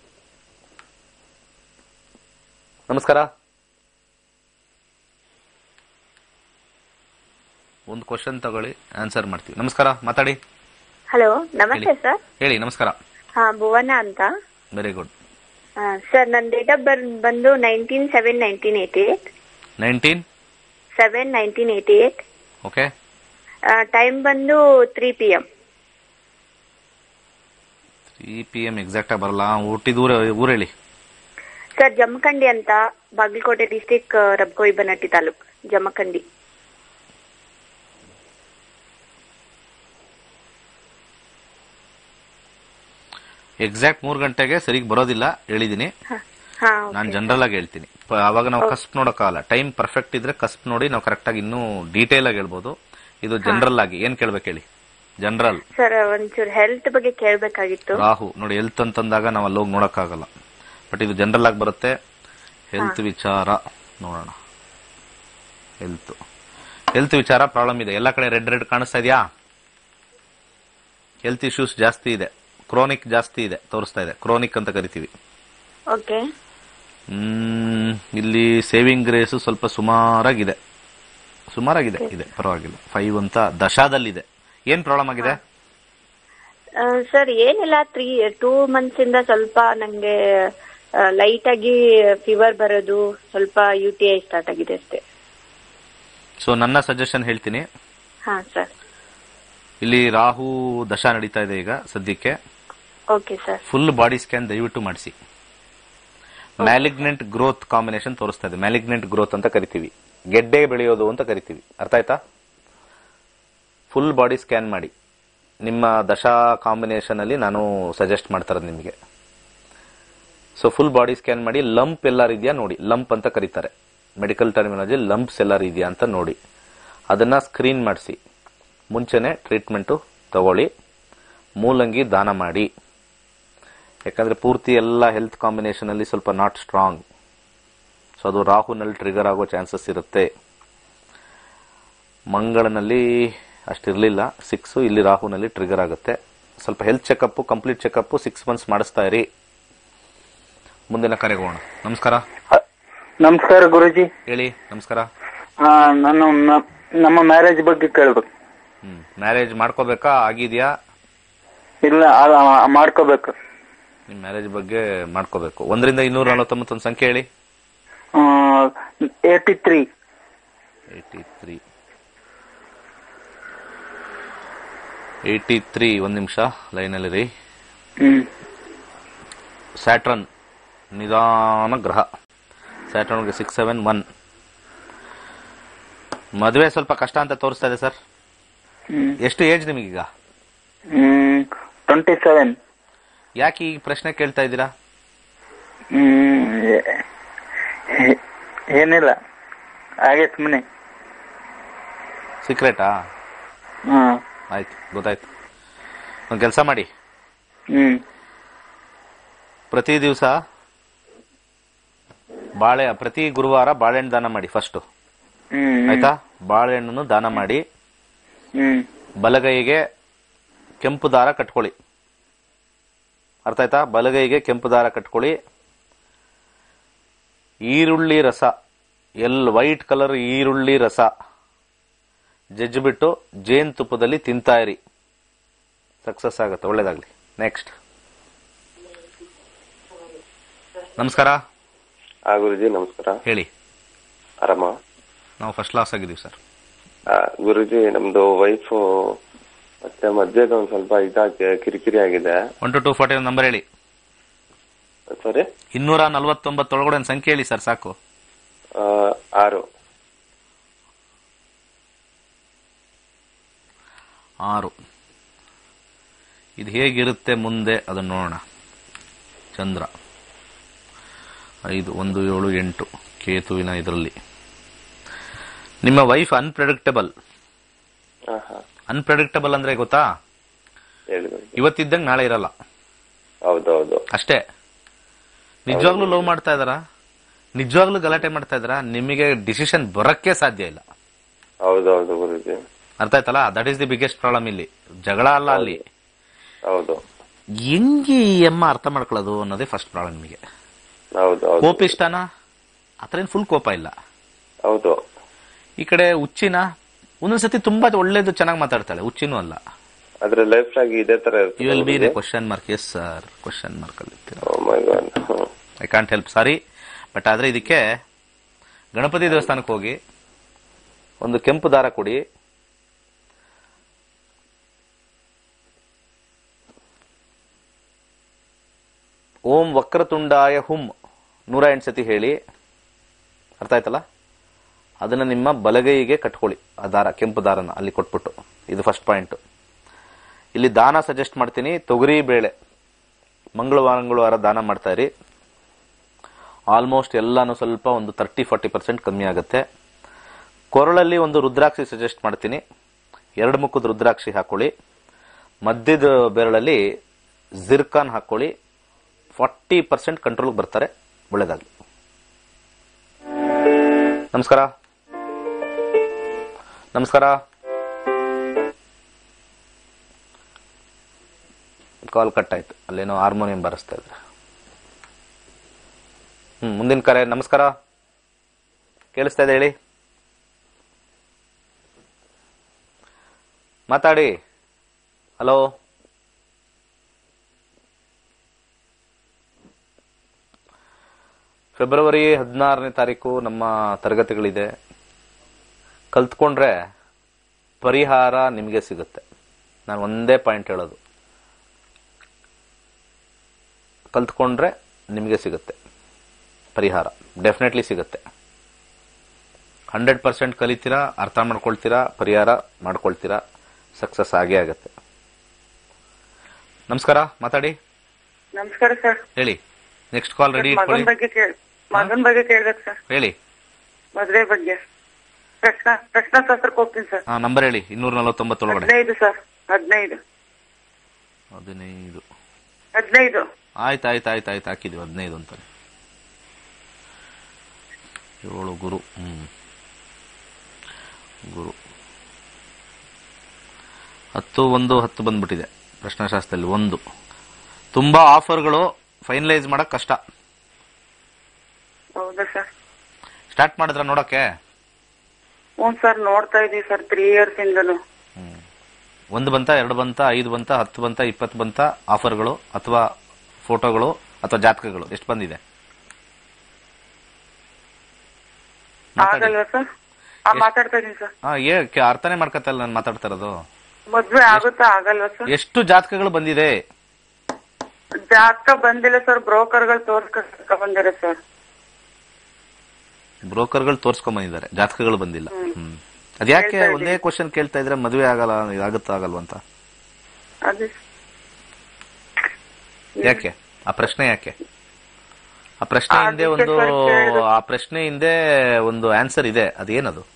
ನಮಸ್ಕಾರ. ಒಂದು ಕ್ವಶನ್ ತಗೊಳ್ಳಿ ಆನ್ಸರ್ ಮಾಡ್ತೀವಿ. ನಮಸ್ಕಾರ ಮಾತಾಡಿ. ಹಲೋ ನಮಸ್ತೆ ಸರ್. ಹೇಳಿ ನಮಸ್ಕಾರ. ಹಾ ಭುವನ ಅಂತ. ವೆರಿ ಗುಡ್ ಸರ್ ನನ್ನ ಡೇಟ್ ಆಫ್ ಬರ್ತ್ ಬಂದು nineteen seven nineteen eighty eight nineteen? Seven nineteen eighty eight okay. Time ಬಂದು three P M three P M exact ಆಗಿ ಬರಲ್ಲ. ಹುಟ್ಟಿದ ಊರ ಊರು ಹೇಳಿ. ಸರ್ ಜಮಖಂಡಿ ಅಂತ ಬಾಗಲಕೋಟೆ ಡಿಸ್ಟಿಕ್ ರಬ್ಕೋಯಿ ಬನಟ್ಟಿ ತಾಲೂಕ್ ಜಮಖಂಡಿ. ಎಕ್ಸಾಕ್ಟ್ ಮೂರ್ ಗಂಟೆಗೆ ಸರಿಗೆ ಬರೋದಿಲ್ಲ ಹೇಳಿದೀನಿ. ನಾನ್ ಜನರಲ್ ಆಗಿ ಹೇಳ್ತೀನಿ. ಅವಾಗ ನಾವು ಕಸ್ಪ್ ನೋಡೋಕ್ಕಾಗಲ್ಲ ಟೈಮ್ ಪರ್ಫೆಕ್ಟ್ ಇದ್ರೆ ಕಸ್ಪ್ ನೋಡಿ ನಾವು ಕರೆಕ್ಟ್ ಆಗಿ ಇನ್ನೂ ಡೀಟೇಲ್ ಆಗಿ ಹೇಳ್ಬೋದು. ಇದು ಜನರಲ್ ಆಗಿ. ಏನ್ ಕೇಳ್ಬೇಕು ಹೇಳಿ? ಜನರಲ್ ಸರ್ ಒಂಚೂರು ಹೆಲ್ತ್ ಬಗ್ಗೆ ಕೇಳಬೇಕಾಗಿತ್ತು. ರಾಹು ನೋಡಿ ಹೆಲ್ತ್ ಅಂತಂದಾಗ ನಾವು ಅಲ್ಲಿ ಹೋಗಿ ನೋಡೋಕ್ಕಾಗಲ್ಲ ಬಟ್ ಇದು ಜನರಲ್ ಆಗಿ ಬರುತ್ತೆ. ಹೆಲ್ತ್ ವಿಚಾರ ನೋಡೋಣ. ಹೆಲ್ತ್ ಹೆಲ್ತ್ ವಿಚಾರ ಪ್ರಾಬ್ಲಮ್ ಇದೆ. ಎಲ್ಲ ಕಡೆ ರೆಡ್ ರೆಡ್ ಕಾಣಿಸ್ತಾ ಇದೆಯಾ? ಹೆಲ್ತ್ ಇಶ್ಯೂಸ್ ಜಾಸ್ತಿ ಇದೆ. ಕ್ರೋನಿಕ್ ಜಾಸ್ತಿ ಇದೆ ತೋರಿಸ್ತಾ ಇದೆ. ಕ್ರೋನಿಕ್ ಅಂತ ಕರಿತೀವಿ. ಓಕೆ ಹ್ಮ್ ಇಲ್ಲಿ ಸೇವಿಂಗ್ ರೇಸ್ ಸ್ವಲ್ಪ ಸುಮಾರಾಗಿದೆ. ಸುಮಾರಾಗಿದೆ ಇದೆ ಪರವಾಗಿಲ್ಲ. ಫೈವ್ ಅಂತ ದಶಾದಲ್ಲಿದೆ. ಏನ್ ಪ್ರಾಬ್ಲಮ್ ಆಗಿದೆ? ಸರ್ ಏನಿಲ್ಲ ತ್ರೀ ಟೂ ಮಂತ್ಸ್ ಇಂದ ಸ್ವಲ್ಪ ನಂಗೆ ಲೈಟ್ ಆಗಿ ಫೀವರ್ ಬರೋದು ಸ್ವಲ್ಪ ಯು ಟಿ ಐ ಸ್ಟಾರ್ಟ್ ಆಗಿದೆ ಅಷ್ಟೇ. ಸೊ ನನ್ನ ಸಜೆಷನ್ ಹೇಳ್ತೀನಿ. ಹಾ ಸರ್ ಇಲ್ಲಿ ರಾಹು ದಶಾ ನಡೀತಾ ಇದೆ ಈಗ ಸದ್ಯಕ್ಕೆ. Okay sir full body scan ದಯವಿಟ್ಟು ಮಾಡಿಸಿ. ಮ್ಯಾಲಿಗ್ನೆಂಟ್ ಗ್ರೋತ್ ಕಾಂಬಿನೇಷನ್ ತೋರಿಸ್ತಾ ಇದೆ. ಮ್ಯಾಲಿಗ್ನೆಂಟ್ ಗ್ರೋತ್ ಅಂತ ಕರಿತೀವಿ. ಗೆಡ್ಡೆ ಬೆಳೆಯೋದು ಅಂತ ಕರಿತೀವಿ. ಅರ್ಥ ಆಯ್ತಾ? ಫುಲ್ ಬಾಡಿ ಸ್ಕ್ಯಾನ್ ಮಾಡಿ. ನಿಮ್ಮ ದಶಾ ಕಾಂಬಿನೇಷನ್ ಅಲ್ಲಿ ನಾನು ಸಜೆಸ್ಟ್ ಮಾಡ್ತಾರೆ ನಿಮಗೆ. ಸೊ ಫುಲ್ ಬಾಡಿ ಸ್ಕ್ಯಾನ್ ಮಾಡಿ ಲಂಪ್ ಎಲ್ಲಾರು ಇದೆಯಾ ನೋಡಿ. ಲಂಪ್ ಅಂತ ಕರೀತಾರೆ. ಮೆಡಿಕಲ್ ಟರ್ಮಿನಾಲಜಿ ಲಂಪ್ಸ್ ಎಲ್ಲಾರು ಇದೆಯಾ ಅಂತ ನೋಡಿ. ಅದನ್ನ ಸ್ಕ್ರೀನ್ ಮಾಡಿಸಿ. ಮುಂಚೆನೆ ಟ್ರೀಟ್ಮೆಂಟು ತಗೊಳ್ಳಿ. ಮೂಲಂಗಿ ದಾನ ಮಾಡಿ. ಯಾಕಂದ್ರೆ ಪೂರ್ತಿ ಎಲ್ಲ ಹೆಲ್ತ್ ಕಾಂಬಿನೇಷನಲ್ಲಿ ಸ್ವಲ್ಪ ನಾಟ್ ಸ್ಟ್ರಾಂಗ್ ಸೊ ಅದು ರಾಹುನಲ್ಲಿ ಟ್ರಿಗರ್ ಆಗೋ ಚಾನ್ಸಸ್ ಇರುತ್ತೆ. ಮಂಗಳನಲ್ಲಿ ಅಷ್ಟಿರಲಿಲ್ಲ. ಸಿಕ್ಸು ಇಲ್ಲಿ ರಾಹುನಲ್ಲಿ ಟ್ರಿಗರ್ ಆಗುತ್ತೆ. ಸ್ವಲ್ಪ health checkup complete checkup six months ಮಾಡಿಸ್ತಾ ಇರಿ. ಮುಂದಿನ ಕರೆಗೋಣ ನಮಸ್ಕಾರ. ನಮಸ್ಕಾರ ಗುರುಜಿ. ಹೇಳಿ ನಮಸ್ಕಾರ. ನಾನು ನಮ್ಮ ಮ್ಯಾರೇಜ್ ಬಗ್ಗೆ ಕೇಳ್ಬೇಕು. ಮ್ಯಾರೇಜ್ ಮಾಡ್ಕೋಬೇಕಾ? ಆಗಿದ್ಯಾ? ಇಲ್ಲ ಮಾಡ್ಕೋಬೇಕು. ನಿಮ್ ಮ್ಯಾರೇಜ್ ಬಗ್ಗೆ ಮಾಡ್ಕೋಬೇಕು. ಒಂದರಿಂದ ಇನ್ನೂರ ನಲವತ್ತೊಂಬತ್ತು ಒಂದು ಸಂಖ್ಯೆ ಹೇಳಿ. Eighty three eighty three eighty three ಒಂದು ನಿಮಿಷ ಲೈನಲ್ಲಿ ರೀ ಸ್ಯಾಟ್ರನ್ ನಿಧಾನ ಗ್ರಹ. ಸ್ಯಾಟ್ರನ್ಗೆ ಸಿಕ್ಸ್ ಸೆವೆನ್ ಒನ್ ಮದುವೆ ಸ್ವಲ್ಪ ಕಷ್ಟ ಅಂತ ತೋರಿಸ್ತಾ ಇದೆ ಸರ್ ಎಷ್ಟು ಏಜ್ ನಿಮಗೀಗ? ಟ್ವೆಂಟಿ ಸೆವೆನ್ ಯಾಕೆ ಈ ಪ್ರಶ್ನೆ ಕೇಳ್ತಾ ಇದ್ದೀರಾ? ಏನಿಲ್ಲ ಹಾಗೆ ಸುಮ್ಮನೆ ಸೀಕ್ರೆಟಾ ಹ್ಮ್ ಆಯ್ತು ಗೊತ್ತಾಯ್ತು. ಒಂದು ಕೆಲಸ ಮಾಡಿ. ಹ್ಮ್. ಪ್ರತಿ ದಿವಸ ಬಾಳೆ ಪ್ರತಿ ಗುರುವಾರ ಬಾಳೆಹಣ್ಣು ದಾನ ಮಾಡಿ ಫಸ್ಟ್ ಆಯ್ತಾ? ಬಾಳೆಹಣ್ಣನ್ನು ದಾನ ಮಾಡಿ ಹ್ಮ್. ಬಲಗೈಗೆ ಕೆಂಪು ದಾರ ಕಟ್ಕೊಳ್ಳಿ. ಅರ್ಥ ಆಯ್ತಾ? ಬಲಗೈಗೆ ಕೆಂಪು ದಾರ ಕಟ್ಕೊಳ್ಳಿ. ಈರುಳ್ಳಿ ರಸ. ಎಲ್ ವೈಟ್ ಕಲರ್ ಈರುಳ್ಳಿ ರಸ. ಜಜ್ಜಿಬಿಟ್ಟು ಜೇನುತುಪ್ಪದಲ್ಲಿ ತಿಂತಾ ಇರಿ. ಸಕ್ಸಸ್ ಆಗುತ್ತೆ ಒಳ್ಳೇದಾಗ್ಲಿ. ನೆಕ್ಸ್ಟ್ ನಮಸ್ಕಾರ. ಆ ಗುರುಜಿ ನಮಸ್ಕಾರ. ಹೇಳಿ. ಆರಾಮ? ನಾವು ಫಸ್ಟ್ ಕ್ಲಾಸ್ ಆಗಿದ್ದೀವಿ ಸರ್ ಗುರುಜಿ ನಮ್ದು ವೈಫ್ ಮತ್ತೆ ಮಧ್ಯದ ಒಂದ್ ಸ್ವಲ್ಪ ಇದಾಗಿ ಕಿರಿಕಿರಿ ಆಗಿದೆ. One two two forty number ಹೇಳಿ. ಸಾರಿ ಇನ್ನೂರ ನಲವತ್ತೊಂಬತ್ತೊಳಗಡೆ ಒಂದು ಸಂಖ್ಯೆ ಹೇಳಿ ಸರ್ ಸಾಕು. ಆರು. ಆರು. ಇದು ಹೇಗಿರುತ್ತೆ ಮುಂದೆ ಅದನ್ನು ನೋಡೋಣ. ಚಂದ್ರ. ಐದು ಒಂದು ಏಳು ಎಂಟು ಕೇತುವಿನ ಇದರಲ್ಲಿ. ನಿಮ್ಮ ವೈಫ್ ಅನ್ಪ್ರೆಡಿಕ್ಟಬಲ್ ಅನ್ಪ್ರೆಡಿಕ್ಟಬಲ್ ಅಂದ್ರೆ ಗೊತ್ತಾ? ಇವತ್ತಿದ್ದಂಗೆ ನಾಳೆ ಇರಲ್ಲ. ಹೌದೌದು. ಅಷ್ಟೇ. ನಿಜವಾಗ್ಲೂ ಲವ್ ಮಾಡ್ತಾ ಇದಾರ ನಿಜವಾಗ್ಲೂ ಗಲಾಟೆ ಮಾಡ್ತಾ ಇದಾರ ನಿಮಗೆ ಡಿಸಿಷನ್ ಬರಕ್ಕೆ ಸಾಧ್ಯ ಇಲ್ಲ. ಹೌದೌದು ಅರ್ಥ ಆಯ್ತಲ್ಲ? That is the biggest problem ಇಲ್ಲಿ. ಜಗಳ ಅಲ್ಲ ಅಲ್ಲಿ. ಹೌದು. ಹೆಂಗೆ ಈ ಅಮ್ಮ ಅರ್ಥ ಮಾಡ್ಕೊಳ್ಳೋದು ಅನ್ನೋದೇ ಫಸ್ಟ್ ಪ್ರಾಬ್ಲಮ್ ನಿಮಗೆ. ಕೋಪ ಇಷ್ಟನಾ? ಆತರ ಏನ್ ಫುಲ್ ಕೋಪ ಇಲ್ಲ. ಹೌದು. ಈ ಕಡೆ ಹುಚ್ಚಿನ ಒಂದೊಂದ್ಸತಿ ತುಂಬಾ ಒಳ್ಳೇದು ಚೆನ್ನಾಗಿ ಮಾತಾಡ್ತಾಳೆ ಹುಚ್ಚಿನೂ ಅಲ್ಲ. ಆದ್ರೆ ಲೈಫ್ ಆಗಿ ಇದೇ ತರ you will be question mark yes sir question mark ಅಲ್ಲಿ I can't help sorry but ಆದ್ರೆ ಇದಕ್ಕೆ ಗಣಪತಿ ದೇವಸ್ಥಾನಕ್ಕೆ ಹೋಗಿ ಒಂದು ಕೆಂಪು ದಾರ ಕೊಡಿ. ಓಂ ವಕ್ರತುಂಡಾಯ ಹುಂ ನೂರ ಎಂಟು ಸತಿ ಹೇಳಿ. ಅರ್ಥ ಆಯ್ತಲ್ಲ? ಅದನ್ನ ನಿಮ್ಮ ಬಲಗೈಗೆ ಕಟ್ಕೊಳ್ಳಿ, ಆ ದಾರ, ಕೆಂಪು ದಾರನ ಅಲ್ಲಿ ಕೊಟ್ಬಿಟ್ಟು. ಇದು ಫಸ್ಟ್ ಪಾಯಿಂಟ್ ಇಲ್ಲಿ ದಾನ ಸಜೆಸ್ಟ್ ಮಾಡ್ತೀನಿ, ತೊಗರಿ ಬೇಳೆ. ಮಂಗಳವಾರ ಮಂಗಳವಾರ ದಾನ ಮಾಡ್ತಾ ಇರಿ. ಆಲ್ಮೋಸ್ಟ್ ಎಲ್ಲಾನು ಸ್ವಲ್ಪ ಒಂದು ತರ್ಟಿ ಫಾರ್ಟಿ ಪರ್ಸೆಂಟ್ ಕಮ್ಮಿ ಆಗುತ್ತೆ. ಕೊರಳಲ್ಲಿ ಒಂದು ರುದ್ರಾಕ್ಷಿ ಸಜೆಸ್ಟ್ ಮಾಡ್ತೀನಿ. ಎರಡು ಮುಖದ ರುದ್ರಾಕ್ಷಿ ಹಾಕೊಳ್ಳಿ. ಮಧ್ಯದ ಬೆರಳಲ್ಲಿ ಜಿರ್ಕಾನ್ ಹಾಕೊಳ್ಳಿ. ಫಾರ್ಟಿ ಪರ್ಸೆಂಟ್ ಕಂಟ್ರೋಲ್ಗೆ ಬರ್ತಾರೆ, ಒಳ್ಳೇದಾಗಲಿ. ನಮಸ್ಕಾರ. ನಮಸ್ಕಾರ. ಕಾಲ್ ಕಟ್ ಆಯ್ತು. ಅಲ್ಲೇನೋ ಹಾರ್ಮೋನಿಯಂ ಬರೆಸ್ತಾ ಇದ್ರೆ. ಹ್ಮ್, ಮುಂದಿನ ಕರೆ, ನಮಸ್ಕಾರ. ಕೇಳಿಸ್ತಾ ಇದೆ ಹೇಳಿ. ಮಾತಾಡಿ. ಹಲೋ ಫೆಬ್ರವರಿ ಹದಿನಾರನೇ ತಾರೀಕು ನಮ್ಮ ತರಗತಿಗಳಿದೆ. ಕಲ್ತ್ಕೊಂಡ್ರೆ ಪರಿಹಾರ ನಿಮಗೆ ಸಿಗುತ್ತೆ. ನಾನು ಒಂದೇ ಪಾಯಿಂಟ್ ಹೇಳೋದು. ಕಲ್ತ್ಕೊಂಡ್ರೆ ನಿಮಗೆ ಸಿಗುತ್ತೆ. ಪರಿಹಾರ ಡೆಫಿನೆಟ್ಲಿ ಸಿಗುತ್ತೆ. ಹಂಡ್ರೆಡ್ ಪರ್ಸೆಂಟ್ ಕಲಿತೀರಾ ಅರ್ಥ ಮಾಡ್ಕೊಳ್ತೀರಾ ಪರಿಹಾರ ಮಾಡ್ಕೊಳ್ತೀರಾ ಸಕ್ಸಸ್ ಆಗೇ ಆಗುತ್ತೆ. ನಮಸ್ಕಾರ ಮಾತಾಡಿ. ನಮಸ್ಕಾರ ಸರ್. ಹೇಳಿ. ನೆಕ್ಸ್ಟ್ ಕಾಲ್ ರೆಡಿ ಮಗನ್ ಬಗ್ಗೆ ಕೇಳ್ಬೇಕು ಸರ್. ಹೇಳಿ. ಮದುವೆ ಬಗ್ಗೆ. ಪ್ರಶ್ನಾ ಪ್ರಶ್ನಾ ಹೋಗ್ತೀನಿ ಸರ್. ಹಾ ನಂಬರ್ ಹೇಳಿ ಇನ್ನೂರ ನಲವತ್ತೊಂಬತ್ತೊಳಗಡೆ. ಹದಿನೈದು ಸರ್ ಹದಿನೈದು. ಹದಿನೈದು. ಹದಿನೈದು. ಆಯ್ತು ಆಯ್ತು ಆಯ್ತು ಆಯ್ತು ಹಾಕಿದ್ವಿ ಹದಿನೈದು ಅಂತ ಏಳು ಗುರು ಹ್ಮ್. ಗುರು. ಹತ್ತು ಒಂದು ಹತ್ತು ಬಂದ್ಬಿಟ್ಟಿದೆ ಪ್ರಶ್ನಾಶಾಸ್ತ್ರದಲ್ಲಿ ಒಂದು. ತುಂಬಾ ಆಫರ್ಗಳು ಫೈನಲೈಸ್ ಮಾಡಕ್ ಕಷ್ಟ. ಸ್ಟಾರ್ಟ್ ಮಾಡಿದ್ರ ನೋಡಕ್ಕೆ ಹ್ಞೂ ಸರ್ ನೋಡ್ತಾ ಇದೀವಿ ಸರ್ ತ್ರೀ ಇಯರ್ಸ್ ಇಂದನು. ಒಂದು ಬಂತ ಎರಡು ಬಂತ ಐದು ಬಂತ ಹತ್ತು ಬಂತ ಇಪ್ಪತ್ತು ಬಂತ ಆಫರ್ಗಳು ಅಥವಾ ಫೋಟೋಗಳು ಅಥವಾ ಜಾತಕಗಳು? ಎಷ್ಟು ಬಂದಿದೆ. ಆಗಲ್ವಾ ಸರ್? ಮಾತಾಡ್ತಾ ಇದೀನಿ ಸರ್. ಹಾ ಏ ಕೆ- ಅರ್ಥನೇ ಮಾಡ್ಕತ್ತಲ್ಲ ನಾನು ಮಾತಾಡ್ತಾ ಇರೋದು. ಮದ್ವೆ ಆಗುತ್ತಾ? ಆಗಲ್ವಾ ಸರ್? ಎಷ್ಟು ಜಾತಕಗಳು ಬಂದಿದೆ? ಜಾತಕ ಬಂದಿಲ್ಲ ಸರ್ ಬ್ರೋಕರ್ಗಳು ತೋರ್ಸ್ಕೊಂಡ್ ಬಂದಿರ ಸರ್. ಬ್ರೋಕರ್ಗಳು ತೋರ್ಸ್ಕೊಂಡ್ ಬಂದಿದ್ದಾರೆ. ಜಾತಕಗಳು ಬಂದಿಲ್ಲ. ಹ್ಮ್. ಅದ್ಯಾಕೆ ಒಂದೇ ಕ್ವಶನ್ ಕೇಳ್ತಾ ಇದ್ರೆ ಮದುವೆ ಆಗಲ್ಲ ಆಗುತ್ತಾ ಆಗಲ್ವಾ ಅಂತ? ಯಾಕೆ? ಆ ಪ್ರಶ್ನೆ ಯಾಕೆ? ಆ ಪ್ರಶ್ನೆ ಹಿಂದೆ ಒಂದು ಆ ಪ್ರಶ್ನೆ ಹಿಂದೆ ಒಂದು ಆನ್ಸರ್ ಇದೆ. ಅದೇನದು?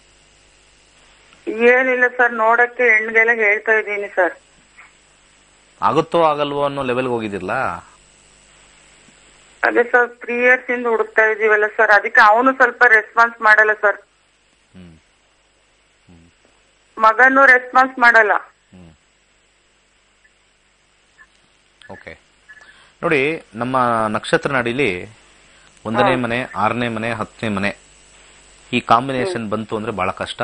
ಏನಿಲ್ಲ ಸರ್ ನೋಡಕ್ಕೆ ಹೆಣ್ಗೆಲ್ಲ ಹೇಳ್ತಾ ಇದ್ದೀನಿ ಸರ್. ಆಗುತ್ತೋ ಆಗಲ್ವೋ ಅನ್ನೋ ಲೆವೆಲ್ಗೆ ಹೋಗಿದಿರ್ಲ ಅದೇ ಸರ್ ತ್ರೀ ಇಯರ್ಸ್ ಇಂದ ಹುಡುಕ್ತಾ ಇದೀವಲ್ಲ ಸರ್ ಅದಕ್ಕೆ ಅವನು ಸ್ವಲ್ಪ ರೆಸ್ಪಾನ್ಸ್ ಮಾಡಲ್ಲ ಸರ್ ಮಗನು ರೆಸ್ಪಾನ್ಸ್ ಮಾಡಲ್ಲ. ಓಕೆ. ನೋಡಿ ನಮ್ಮ ನಕ್ಷತ್ರ ನಾಡಿಲಿ ಒಂದನೇ ಮನೆ ಆರನೇ ಮನೆ ಹತ್ತನೇ ಮನೆ ಈ ಕಾಂಬಿನೇಷನ್ ಬಂತು ಅಂದ್ರೆ ಬಹಳ ಕಷ್ಟ.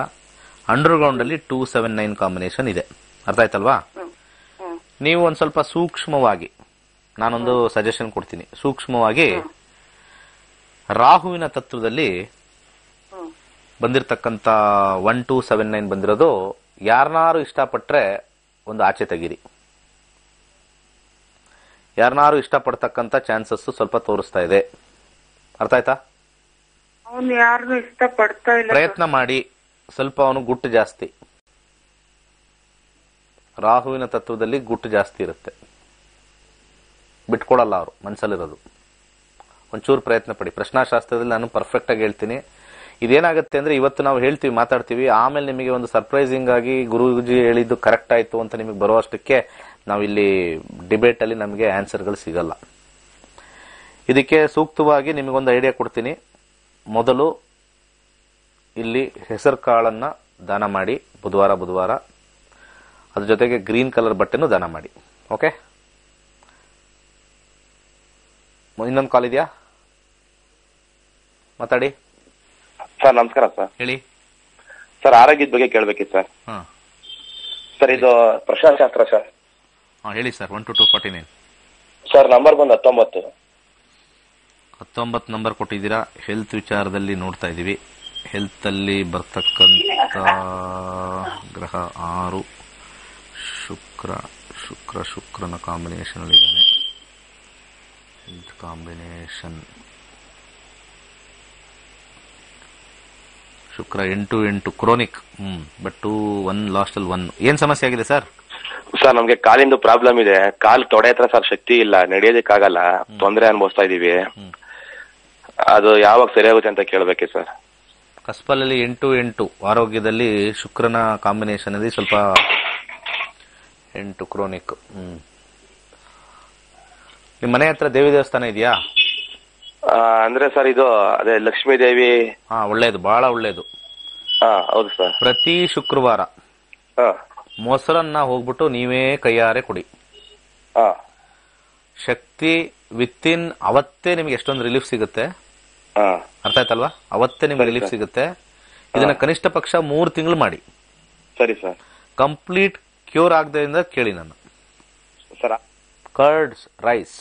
ಅಂಡರ್ ಗ್ರೌಂಡ್ ಅಲ್ಲಿ ಟೂ ಸೆವೆನ್ ನೈನ್ ಕಾಂಬಿನೇಷನ್ ಇದೆ. ಅರ್ಥ ಆಯ್ತಲ್ವಾ? ನೀವು ಒಂದ್ ಸ್ವಲ್ಪ ಸೂಕ್ಷ್ಮವಾಗಿ ನಾನೊಂದು ಸಜೆಷನ್ ಕೊಡ್ತೀನಿ. ಸೂಕ್ಷ್ಮವಾಗಿ ರಾಹುವಿನ ತತ್ವದಲ್ಲಿ ಬಂದಿರತಕ್ಕಂತ ಒನ್ ಟೂ ಸೆವೆನ್ ನೈನ್ ಬಂದಿರೋದು ಯಾರನ್ನಾರು ಇಷ್ಟಪಟ್ರೆ ಒಂದು ಆಚೆ ತೆಗೀರಿ. ಯಾರನ್ನಾರು ಇಷ್ಟಪಡ್ತಕ್ಕಂತ ಚಾನ್ಸಸ್ ಸ್ವಲ್ಪ ತೋರಿಸ್ತಾ ಇದೆ. ಅರ್ಥ ಆಯ್ತಾ? ಪ್ರಯತ್ನ ಮಾಡಿ. ಸ್ವಲ್ಪ ಅವನು ಗುಟ್ಟು ಜಾಸ್ತಿ. ರಾಹುವಿನ ತತ್ವದಲ್ಲಿ ಗುಟ್ಟು ಜಾಸ್ತಿ ಇರುತ್ತೆ. ಬಿಟ್ಕೊಡಲ್ಲ ಅವರು ಮನಸ್ಸಲ್ಲಿರೋದು ಒಂಚೂರು ಪ್ರಯತ್ನ ಪಡಿ. ಪ್ರಶ್ನಾಶಾಸ್ತ್ರದಲ್ಲಿ ನಾನು ಪರ್ಫೆಕ್ಟಾಗಿ ಹೇಳ್ತೀನಿ. ಇದೇನಾಗುತ್ತೆ ಅಂದರೆ ಇವತ್ತು ನಾವು ಹೇಳ್ತೀವಿ, ಮಾತಾಡ್ತೀವಿ, ಆಮೇಲೆ ನಿಮಗೆ ಒಂದು ಸರ್ಪ್ರೈಸಿಂಗ್ ಆಗಿ ಗುರುಜಿ ಹೇಳಿದ್ದು ಕರೆಕ್ಟ್ ಆಯಿತು ಅಂತ ನಿಮಗೆ ಬರುವಷ್ಟಕ್ಕೆ ನಾವಿಲ್ಲಿ ಡಿಬೇಟಲ್ಲಿ ನಮಗೆ ಆನ್ಸರ್ಗಳು ಸಿಗಲ್ಲ. ಇದಕ್ಕೆ ಸೂಕ್ತವಾಗಿ ನಿಮಗೊಂದು ಐಡಿಯಾ ಕೊಡ್ತೀನಿ. ಮೊದಲು ಇಲ್ಲಿ ಹೆಸರು ಕಾಳನ್ನು ದಾನ ಮಾಡಿ, ಬುಧವಾರ ಬುಧವಾರ. ಅದ್ರ ಜೊತೆಗೆ ಗ್ರೀನ್ ಕಲರ್ ಬಟ್ಟೆನೂ ದಾನ ಮಾಡಿ. ಓಕೆ ಇನ್ನೊಂದು ಕಾಲ್ ಇದೆಯಾ? ಮಾತಾಡಿ. ಸರ್ ನಮಸ್ಕಾರ ಸರ್. ಹೇಳಿ. ಸರ್ ಆರೋಗ್ಯದ ಬಗ್ಗೆ ಕೇಳಬೇಕಿತ್ತು ಸರ್. ಹಾ. ಸರ್ ಇದು ಪ್ರಶ್ನಾಶಾಸ್ತ್ರ ಸರ್. ಹಾಂ ಹೇಳಿ sir one two two forty nine sir number ಬಂದು ಹತ್ತೊಂಬತ್ತು. ಹತ್ತೊಂಬತ್ತು ನಂಬರ್ ಕೊಟ್ಟಿದ್ದೀರಾ? ಹೆಲ್ತ್ ವಿಚಾರದಲ್ಲಿ ನೋಡ್ತಾ ಇದ್ದೀವಿ. ಹೆಲ್ತಲ್ಲಿ ಬರ್ತಕ್ಕಂಥ ಗ್ರಹ ಆರು. ಶುಕ್ರ ಶುಕ್ರ ಶುಕ್ರನ ಕಾಂಬಿನೇಷನ್ ಹೆಲ್ತ್ ಕಾಂಬಿನೇಷನ್ ಶುಕ್ರ ಎಂಟು ಎಂಟು chronic hmm but two one last ಅಲ್ಲಿ ಒನ್ ಏನ್ ಸಮಸ್ಯೆ ಆಗಿದೆ ಸರ್ ಸರ್ ನಮ್ಗೆ ಕಾಲಿಂದು ಪ್ರಾಬ್ಲಮ್ ಇದೆ. ಕಾಲ್ ತೊಡೆ ಹತ್ರ ಸರ್ ಶಕ್ತಿ ಇಲ್ಲ ನಡೆಯೋದಕ್ಕಾಗಲ್ಲ. ತೊಂದರೆ ಅನುಭವಿಸ್ತಾ ಇದೀವಿ. ಅದು ಯಾವಾಗ ಸರಿ ಆಗುತ್ತೆ ಅಂತ ಕೇಳಬೇಕೆ ಸರ್ ಕಸ್ಪಲಲ್ಲಿ ಎಂಟು ಎಂಟು ಆರೋಗ್ಯದಲ್ಲಿ ಶುಕ್ರನ ಕಾಂಬಿನೇಷನ್ ಅಲ್ಲಿ ಸ್ವಲ್ಪ ಎಂಟು ಕ್ರೋನಿಕ್ ಹ್ಮ್. ನಿಮ್ಮ ಮನೆ ಹತ್ರ ದೇವಿ ದೇವಸ್ಥಾನ ಇದೆಯಾ? ಆ, ಅಂದ್ರೆ ಸರ್ ಇದು ಅದೇ ಲಕ್ಷ್ಮೀ ದೇವಿ. ಹಾ ಒಳ್ಳೇದು ಬಹಳ ಒಳ್ಳೇದು. ಹಾ ಹೌದು ಸರ್. ಪ್ರತಿ ಶುಕ್ರವಾರ ಹಾ. ಮೊಸರನ್ನ ಹೋಗ್ಬಿಟ್ಟು ನೀವೇ ಕೈಯಾರೆ ಕೊಡಿ. ಹಾ. ಶಕ್ತಿ ವಿತಿನ್ ಅವತ್ತೇ ನಿಮ್ಗೆ ಎಷ್ಟೊಂದು ರಿಲೀಫ್ ಸಿಗುತ್ತೆ. ಹಾ. ಅರ್ಥ ಆಯ್ತಲ್ವಾ? ಅವತ್ತೇ ನಿಮ್ಗೆ ರಿಲೀಫ್ ಸಿಗುತ್ತೆ. ಇದನ್ನ ಕನಿಷ್ಠ ಪಕ್ಷ ಮೂರು ತಿಂಗಳು ಮಾಡಿ. ಸರಿ ಸರ್. ಕಂಪ್ಲೀಟ್ ಕ್ಯೂರ್ ಆಗದೆ ಕೇಳಿ ನಾನು. ಕರ್ಡ್ಸ್ ರೈಸ್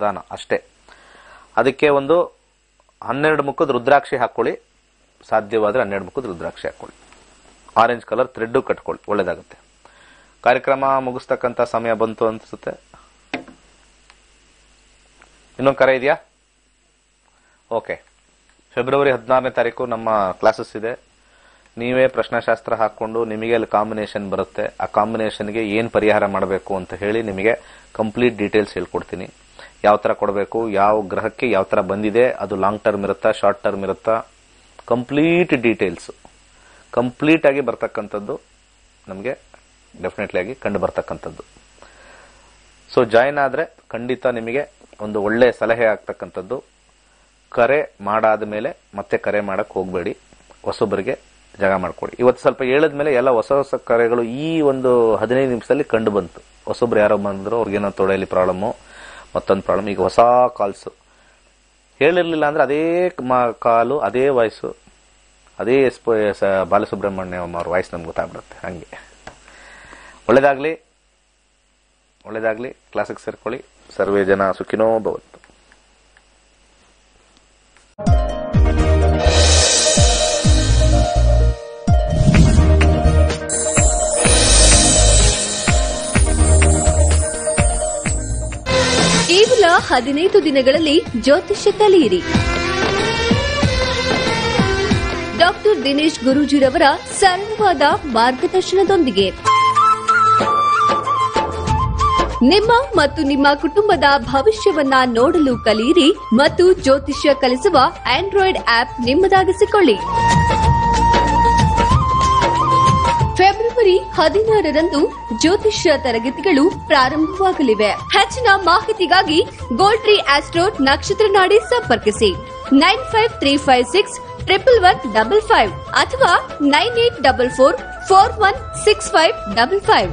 ದಾನ ಅಷ್ಟೇ. ಅದಕ್ಕೆ ಒಂದು ಹನ್ನೆರಡು ಮುಖದ ರುದ್ರಾಕ್ಷಿ ಹಾಕೊಳ್ಳಿ. ಸಾಧ್ಯವಾದರೆ ಹನ್ನೆರಡು ಮುಖದ ರುದ್ರಾಕ್ಷಿ ಹಾಕ್ಕೊಳ್ಳಿ ಆರೆಂಜ್ ಕಲರ್ ಥ್ರೆಡ್ಡು ಕಟ್ಕೊಳ್ಳಿ. ಒಳ್ಳೇದಾಗುತ್ತೆ. ಕಾರ್ಯಕ್ರಮ ಮುಗಿಸ್ತಕ್ಕಂಥ ಸಮಯ ಬಂತು ಅನಿಸುತ್ತೆ. ಇನ್ನೊಂದು ಕರೆ ಇದೆಯಾ? ಓಕೆ ಫೆಬ್ರವರಿ ಹದಿನಾರನೇ ತಾರೀಕು ನಮ್ಮ ಕ್ಲಾಸಸ್ ಇದೆ. ನೀವೇ ಪ್ರಶ್ನಾಶಾಸ್ತ್ರ ಹಾಕೊಂಡು ನಿಮಗೆ ಅಲ್ಲಿ ಕಾಂಬಿನೇಷನ್ ಬರುತ್ತೆ. ಆ ಕಾಂಬಿನೇಷನ್ಗೆ ಏನು ಪರಿಹಾರ ಮಾಡಬೇಕು ಅಂತ ಹೇಳಿ ನಿಮಗೆ ಕಂಪ್ಲೀಟ್ ಡೀಟೇಲ್ಸ್ ಹೇಳ್ಕೊಡ್ತೀನಿ. ಯಾವ ಥರ ಕೊಡಬೇಕು, ಯಾವ ಗ್ರಹಕ್ಕೆ ಯಾವ ಥರ ಬಂದಿದೆ, ಅದು ಲಾಂಗ್ ಟರ್ಮ್ ಇರುತ್ತಾ ಶಾರ್ಟ್ ಟರ್ಮ್ ಇರುತ್ತಾ? ಕಂಪ್ಲೀಟ್ ಡೀಟೇಲ್ಸ್ ಕಂಪ್ಲೀಟ್ ಆಗಿ ಬರ್ತಕ್ಕಂಥದ್ದು ನಮಗೆ ಡೆಫಿನೆಟ್ಲಿ ಆಗಿ ಕಂಡು ಬರ್ತಕ್ಕಂಥದ್ದು. ಸೊ ಜಾಯಿನ್ ಆದರೆ ಖಂಡಿತ ನಿಮಗೆ ಒಂದು ಒಳ್ಳೆ ಸಲಹೆ ಆಗ್ತಕ್ಕಂಥದ್ದು. ಕರೆ ಮಾಡಾದ ಮೇಲೆ ಮತ್ತೆ ಕರೆ ಮಾಡಕ್ಕೆ ಹೋಗಬೇಡಿ. ಹೊಸೊಬ್ಬರಿಗೆ ಜಾಗ ಮಾಡ್ಕೊಡಿ. ಇವತ್ತು ಸ್ವಲ್ಪ ಹೇಳಿದ ಮೇಲೆ ಎಲ್ಲ ಹೊಸ ಹೊಸ ಕರೆಗಳು ಈ ಒಂದು ಹದಿನೈದು ನಿಮಿಷದಲ್ಲಿ ಕಂಡು ಬಂತು. ಹೊಸೊಬ್ರು ಯಾರೋ ಬಂದರು, ಅವ್ರಿಗೇನೋ ತೊಡೆಯಲ್ಲಿ ಪ್ರಾಬ್ಲಮ್ಮು ಮತ್ತೊಂದು ಪ್ರಾಬ್ಲಮ್, ಈಗ ಹೊಸ ಕಾಲ್ಸು. ಹೇಳಿರ್ಲಿಲ್ಲ ಅಂದ್ರೆ ಅದೇ ಕಾಲು, ಅದೇ ವಾಯ್ಸು ಅದೇ ಎಸ್ ಬಾಲಸುಬ್ರಹ್ಮಣ್ಯಂ ಅವ್ರ ವಾಯ್ಸ್ ನಮ್ಗೆ ಗೊತ್ತಾಗ್ಬಿಡುತ್ತೆ, ಹಾಗೆ. ಒಳ್ಳೇದಾಗ್ಲಿ ಒಳ್ಳೇದಾಗ್ಲಿ, ಕ್ಲಾಸಿಗೆ ಸೇರ್ಕೊಳ್ಳಿ, ಸರ್ವೇ ಜನ ಸುಖಿನೋ ಭವತ್ತು ಕೇವಲ ಹದಿನೈದು ದಿನಗಳಲ್ಲಿ ಜ್ಯೋತಿಷ್ಯ ಕಲಿಯಿರಿ. ಡಾಕ್ಟರ್ ದಿನೇಶ್ ಗುರೂಜಿರವರ ಸರಳವಾದ ಮಾರ್ಗದರ್ಶನದೊಂದಿಗೆ. ನಿಮ್ಮ ಮತ್ತು ನಿಮ್ಮ ಕುಟುಂಬದ ಭವಿಷ್ಯವನ್ನ ನೋಡಲು ಕಲಿಯಿರಿ ಮತ್ತು ಜ್ಯೋತಿಷ್ಯ ಕಲಿಸುವ ಆಂಡ್ರಾಯ್ಡ್ ಆಪ್ ನಿಮ್ಮದಾಗಿಸಿಕೊಳ್ಳಿ. ಫೆಬ್ರವರಿ ಹದಿನಾರರಂದು ಜ್ಯೋತಿಷ್ಯ ತರಗತಿಗಳು ಪ್ರಾರಂಭವಾಗಲಿವೆ. ಹೆಚ್ಚಿನ ಮಾಹಿತಿಗಾಗಿ ಗೋಲ್ಡ್ರಿ ಆಸ್ಟ್ರೋಟ್ ನಕ್ಷತ್ರ ನಾಡಿ ಸಂಪರ್ಕಿಸಿ. Nine five three five six triple one double five ಅಥವಾ nine eight double four four one six five double five.